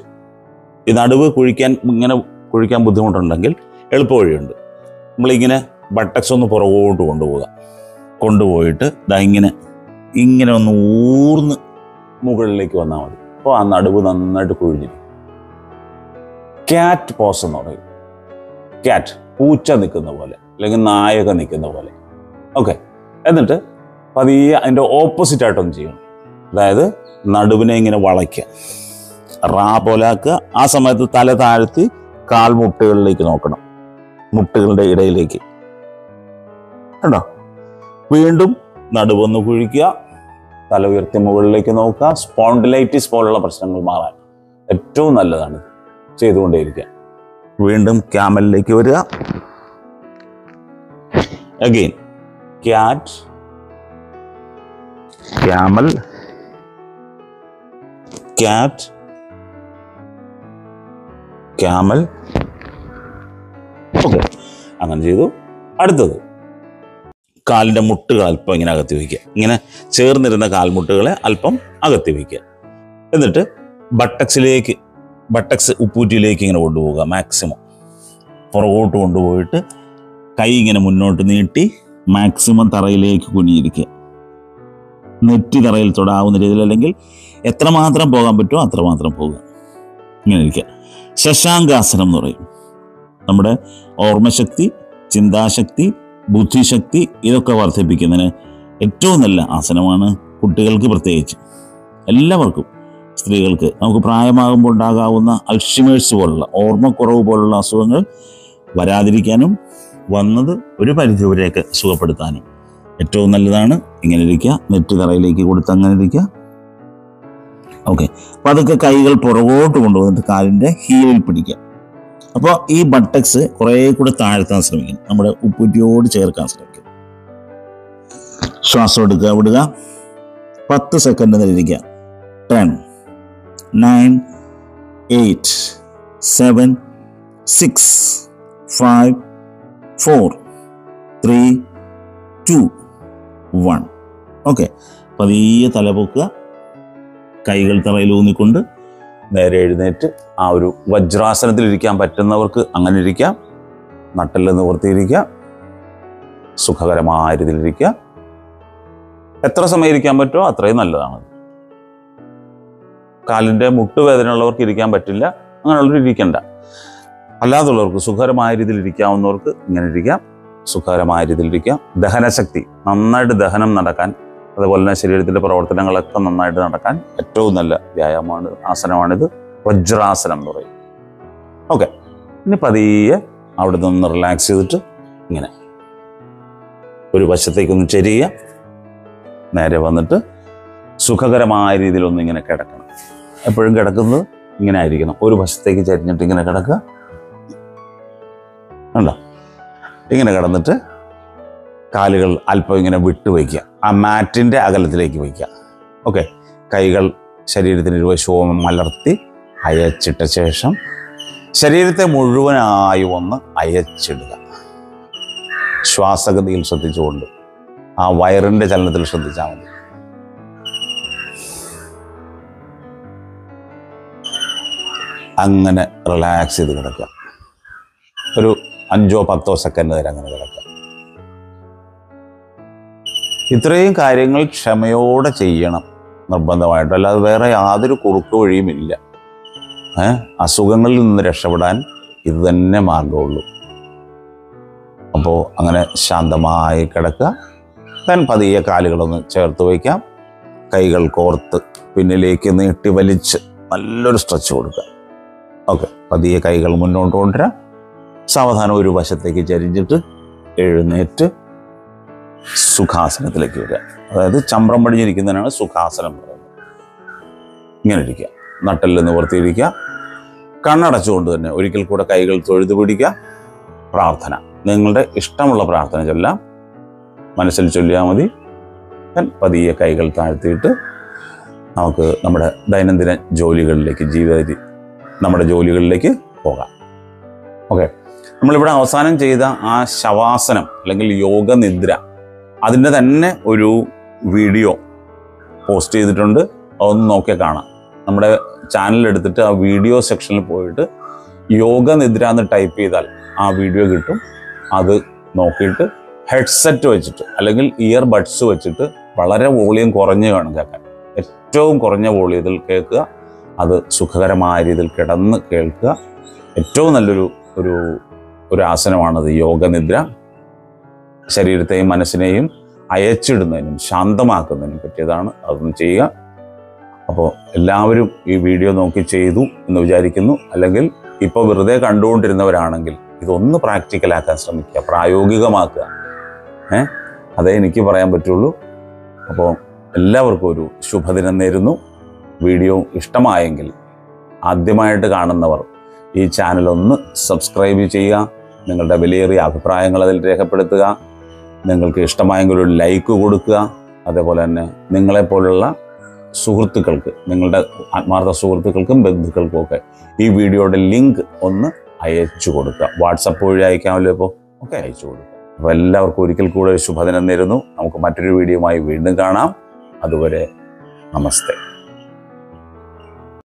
ഈ നടുവ് കുഴിക്കാൻ ഇങ്ങനെ കുഴിക്കാൻ ബുദ്ധിമുട്ടുണ്ടെങ്കിൽ എളുപ്പ വഴിയുണ്ട് നമ്മളിങ്ങനെ ബട്ടക്സ് ഒന്ന് പുറകോട്ട് കൊണ്ടുപോവുക. കൊണ്ടുപോയിട്ട് ദാ ഇങ്ങനെ ഇങ്ങനെ ഒന്ന് ഊർന്ന് മുകളിലേക്ക് വന്നാൽ മതി. അപ്പോൾ ആ നടുവ് നന്നായിട്ട് കുഴിഞ്ഞു ക്യാറ്റ് പോസ് എന്ന് പറയും. ക്യാറ്റ് പൂച്ച നിൽക്കുന്ന പോലെ അല്ലെങ്കിൽ നായക നിൽക്കുന്ന പോലെ. ഓക്കെ എന്നിട്ട് പതിയെ അതിന്റെ ഓപ്പോസിറ്റ് ആയിട്ടൊന്ന് ചെയ്യണം. അതായത് നടുവിനെ ഇങ്ങനെ വളയ്ക്കുക. റാ പോലെ ആക്കുക. ആ സമയത്ത് തല താഴ്ത്തി കാൽമുട്ടുകളിലേക്ക് നോക്കണം. മുട്ടുകളുടെ ഇടയിലേക്ക്. കണ്ടോ? വീണ്ടും നടുവൊന്ന് കുഴിക്കുക. തല ഉയർത്തി മുകളിലേക്ക് നോക്കുക. സ്പോണ്ടിലൈറ്റിസ് പോലുള്ള പ്രശ്നങ്ങൾ മാറാൻ ഏറ്റവും നല്ലതാണ് ചെയ്തുകൊണ്ടേയിരിക്കുക. വീണ്ടും ക്യാമലിലേക്ക് വരിക. Again cat camel cat camel okay അങ്ങനെ ചെയ്തു. അടുത്തത്. കാലിന്റെ മുട്ടുകൾ അല്പം ഇങ്ങനെ അകത്തി വയ്ക്കുക. ഇങ്ങനെ ചേർന്നിരുന്ന കാൽമുട്ടുകളെ അല്പം അകത്തി വയ്ക്കുക. എന്നിട്ട് ബട്ടക്സിലേക്ക് ബട്ടക്സ് ഉപ്പൂറ്റിയിലേക്ക് ഇങ്ങനെ കൊണ്ടുപോവുക മാക്സിമം. പുറകോട്ട് കൊണ്ടുപോയിട്ട് കൈ ഇങ്ങനെ മുന്നോട്ട് നീട്ടി മാക്സിമം തറയിലേക്ക് കുനിയിരിക്കുക. നെറ്റി തറയിൽ തൊടാവുന്ന രീതിയിൽ അല്ലെങ്കിൽ എത്രമാത്രം പോകാൻ പറ്റുമോ അത്രമാത്രം പോകുക ഇങ്ങനെ ഇരിക്കുക ശശാങ്കാസനം എന്ന് പറയും. നമ്മുടെ ഓർമ്മശക്തി ചിന്താശക്തി ബുദ്ധിശക്തി ഇതൊക്കെ വർദ്ധിപ്പിക്കുന്നതിന് ഏറ്റവും നല്ല ആസനമാണ് കുട്ടികൾക്ക് പ്രത്യേകിച്ച് എല്ലാവർക്കും. സ്ത്രീകൾക്ക് നമുക്ക് പ്രായമാകുമ്പോൾ ഉണ്ടാകാവുന്ന അൾഷിമേഴ്സ് പോലുള്ള ഓർമ്മക്കുറവ് പോലുള്ള അസുഖങ്ങൾ വരാതിരിക്കാനും വന്നത് ഒരു പരിധിവരെയൊക്കെ സുഖപ്പെടുത്താനും ഏറ്റവും നല്ലതാണ്. ഇങ്ങനെ ഇരിക്കുക നെറ്റ് തറയിലേക്ക് കൊടുത്ത് അങ്ങനെ ഇരിക്കുക ഓക്കെ അപ്പൊ അതൊക്കെ കൈകൾ പുറകോട്ട് കൊണ്ടുവന്നിട്ട് കാലിന്റെ ഹീലിൽ പിടിക്കുക. അപ്പോൾ ഈ ബട്ടക്സ് കുറേ കൂടെ താഴ്ത്താൻ ശ്രമിക്കും. നമ്മുടെ ഉപ്പുറ്റിയോട് ചേർക്കാൻ ശ്രമിക്കും. ശ്വാസം എടുക്കുക വിടുക. പത്ത് second നിലയിരിക്കുക ten nine eight seven six five four three two one okay പതിയെ തലപൊക്കുക. കൈകൾ തറയിൽ ഊന്നിക്കൊണ്ട് നേരെ എഴുന്നേറ്റ് ആ ഒരു വജ്രാസനത്തിൽ ഇരിക്കാൻ പറ്റുന്നവർക്ക് അങ്ങനെ ഇരിക്കാം. നട്ടെല്ല് നിവർത്തിയിരിക്കുക സുഖകരമായ രീതിയിലിരിക്കുക എത്ര സമയം ഇരിക്കാൻ പറ്റുമോ അത്രയും നല്ലതാണ്. കാലിന്റെ മുട്ടുവേദന ഉള്ളവർക്ക് ഇരിക്കാൻ പറ്റില്ല. അങ്ങനെയുള്ളവർ ഇരിക്കണ്ട. അല്ലാതുള്ളവർക്ക് സുഖകരമായ രീതിയിൽ ഇരിക്കാവുന്നവർക്ക് ഇങ്ങനെ ഇരിക്കാം. സുഖകരമായ രീതിയിൽ ഇരിക്കാം. ദഹനശക്തി. നന്നായിട്ട് ദഹനം നടക്കാൻ അതുപോലെ തന്നെ ശരീരത്തിന്റെ പ്രവർത്തനങ്ങളൊക്കെ നന്നായിട്ട് നടക്കാൻ ഏറ്റവും നല്ല വ്യായാമമാണ് ആസനമാണിത്. വജ്രാസനം എന്ന് പറയും. ഓക്കെ. ഇനി പതിയെ അവിടെ നിന്ന് റിലാക്സ് ചെയ്തിട്ട് ഇങ്ങനെ ഒരു വശത്തേക്കൊന്ന് ചെരിയുക. നേരെ വന്നിട്ട് സുഖകരമായ രീതിയിലൊന്ന് ഇങ്ങനെ കിടക്കണം. എപ്പോഴും കിടക്കുന്നത് ഇങ്ങനെ ആയിരിക്കണം. ഒരു വശത്തേക്ക് ചരിഞ്ഞിട്ട് ഇങ്ങനെ കിടക്കുക. ഉണ്ടോ ഇങ്ങനെ കിടന്നിട്ട് കാലുകൾ അല്പം ഇങ്ങനെ വിട്ടു വയ്ക്കുക ആ മാറ്റിന്റെ അകലത്തിലേക്ക് വയ്ക്കുക. ഓക്കെ? കൈകൾ ശരീരത്തിന് ഇരുവശവും മലർത്തി അയച്ചിട്ട ശേഷം ശരീരത്തെ മുഴുവനായി ഒന്ന് അയച്ചിടുക. ശ്വാസഗതിയിൽ ശ്രദ്ധിച്ചുകൊണ്ട് ആ വയറിന്റെ ചലനത്തിൽ ശ്രദ്ധിച്ചാൽ മതി. അങ്ങനെ റിലാക്സ് ചെയ്ത് കിടക്കുക. ഒരു അഞ്ചോ പത്തോ സെക്കൻഡ് വരെ അങ്ങനെ കിടക്കുക. ഇത്രയും കാര്യങ്ങൾ ക്ഷമയോടെ ചെയ്യണം നിർബന്ധമായിട്ട്. അല്ലാതെ വേറെ യാതൊരു കുറുക്ക് വഴിയുമില്ല. അസുഖങ്ങളിൽ നിന്ന് രക്ഷപ്പെടാൻ ഇത് തന്നെ മാർഗമുള്ളൂ അപ്പോൾ അങ്ങനെ ശാന്തമായി കിടക്കുക. താൻ പതിയെ കാലുകളൊന്ന് ചേർത്ത് വയ്ക്കാം. കൈകൾ കോർത്ത് പിന്നിലേക്ക് നീട്ടി വലിച്ച് നല്ലൊരു സ്ട്രെച്ച് കൊടുക്കുക. ഓക്കെ പതിയെ കൈകൾ മുന്നോട്ട് കൊണ്ടുവരാം. സാവധാനം ഒരു വശത്തേക്ക് ചരിഞ്ഞിട്ട് എഴുന്നേറ്റ് സുഖാസനത്തിലേക്ക് വരിക. അതായത് ചമ്പ്രം പടിഞ്ഞിരിക്കുന്നതിനാണ് സുഖാസനം പറയുന്നത്. ഇങ്ങനെ ഇരിക്കുക നട്ടെല്ല് നിവർത്തിയിരിക്കുക കണ്ണടച്ചുകൊണ്ട് തന്നെ ഒരിക്കൽ കൂടെ കൈകൾ തൊഴുതു പിടിക്കുക. പ്രാർത്ഥന. നിങ്ങളുടെ ഇഷ്ടമുള്ള പ്രാർത്ഥന ചൊല്ലാം. മനസ്സിൽ ചൊല്ലിയാൽ മതി. പതിയെ കൈകൾ താഴ്ത്തിയിട്ട് നമുക്ക് നമ്മുടെ ദൈനംദിന ജോലികളിലേക്ക് ജീവിത നമ്മുടെ ജോലികളിലേക്ക് പോകാം. ഓക്കെ. നമ്മളിവിടെ അവസാനം ചെയ്ത ആ ശവാസനം അല്ലെങ്കിൽ യോഗനിദ്ര അതിന്റെ തന്നെ ഒരു വീഡിയോ പോസ്റ്റ് ചെയ്തിട്ടുണ്ട്. അതൊന്ന് നോക്കിയാൽ കാണാം. നമ്മുടെ ചാനൽ എടുത്തിട്ട് ആ വീഡിയോ സെക്ഷനിൽ പോയിട്ട് യോഗ നിദ്ര എന്ന് ടൈപ്പ് ചെയ്താൽ ആ വീഡിയോ കിട്ടും. അത് നോക്കിയിട്ട് ഹെഡ്സെറ്റ് വെച്ചിട്ട് അല്ലെങ്കിൽ ഇയർ ബഡ്സ് വെച്ചിട്ട് വളരെ വോളിയം കുറഞ്ഞ് വേണം കേൾക്കാൻ. ഏറ്റവും കുറഞ്ഞ വോളിയത്തിൽ കേൾക്കുക. അത് സുഖകരമായ രീതിയിൽ കിടന്ന് കേൾക്കുക. ഏറ്റവും നല്ലൊരു ഒരു ഒരു ആസനമാണത് യോഗനിദ്ര ശരീരത്തെയും മനസ്സിനെയും അയച്ചിടുന്നതിനും ശാന്തമാക്കുന്നതിനും പറ്റിയതാണ് അതൊന്ന് ചെയ്യുക. അപ്പോൾ എല്ലാവരും ഈ വീഡിയോ നോക്കി ചെയ്തു എന്ന് വിചാരിക്കുന്നു. അല്ലെങ്കിൽ ഇപ്പോൾ വെറുതെ കണ്ടുകൊണ്ടിരുന്നവരാണെങ്കിൽ ഇതൊന്ന് പ്രാക്ടിക്കലാക്കാൻ ശ്രമിക്കുക പ്രായോഗികമാക്കുക. ഏ? അതേ എനിക്ക് പറയാൻ പറ്റുള്ളൂ. അപ്പോൾ എല്ലാവർക്കും ഒരു ശുഭദിനം നേരുന്നു. വീഡിയോ ഇഷ്ടമായെങ്കിൽ ആദ്യമായിട്ട് കാണുന്നവർ ഈ ചാനൽ ഒന്ന് സബ്സ്ക്രൈബ് ചെയ്യുക. നിങ്ങളുടെ വിലയേറിയ അഭിപ്രായങ്ങൾ അതിൽ രേഖപ്പെടുത്തുക. നിങ്ങൾക്ക് ഇഷ്ടമായെങ്കിൽ ഒരു ലൈക്ക് കൊടുക്കുക. അതേപോലെ തന്നെ നിങ്ങളെപ്പോലുള്ള സുഹൃത്തുക്കൾക്ക് നിങ്ങളുടെ ആത്മാർത്ഥ സുഹൃത്തുക്കൾക്കും ബന്ധുക്കൾക്കും ഒക്കെ ഈ വീഡിയോയുടെ ലിങ്ക് ഒന്ന് അയച്ചു കൊടുക്കുക. വാട്സപ്പ് വഴി അയക്കാമല്ലോ ഇപ്പോൾ ഒക്കെ അയച്ചു കൊടുക്കുക. അപ്പോൾ എല്ലാവർക്കും ഒരിക്കൽ കൂടെ ശുഭദിനം നേരുന്നു. നമുക്ക് മറ്റൊരു വീഡിയോയുമായി വീണ്ടും കാണാം. അതുവരെ നമസ്തേ.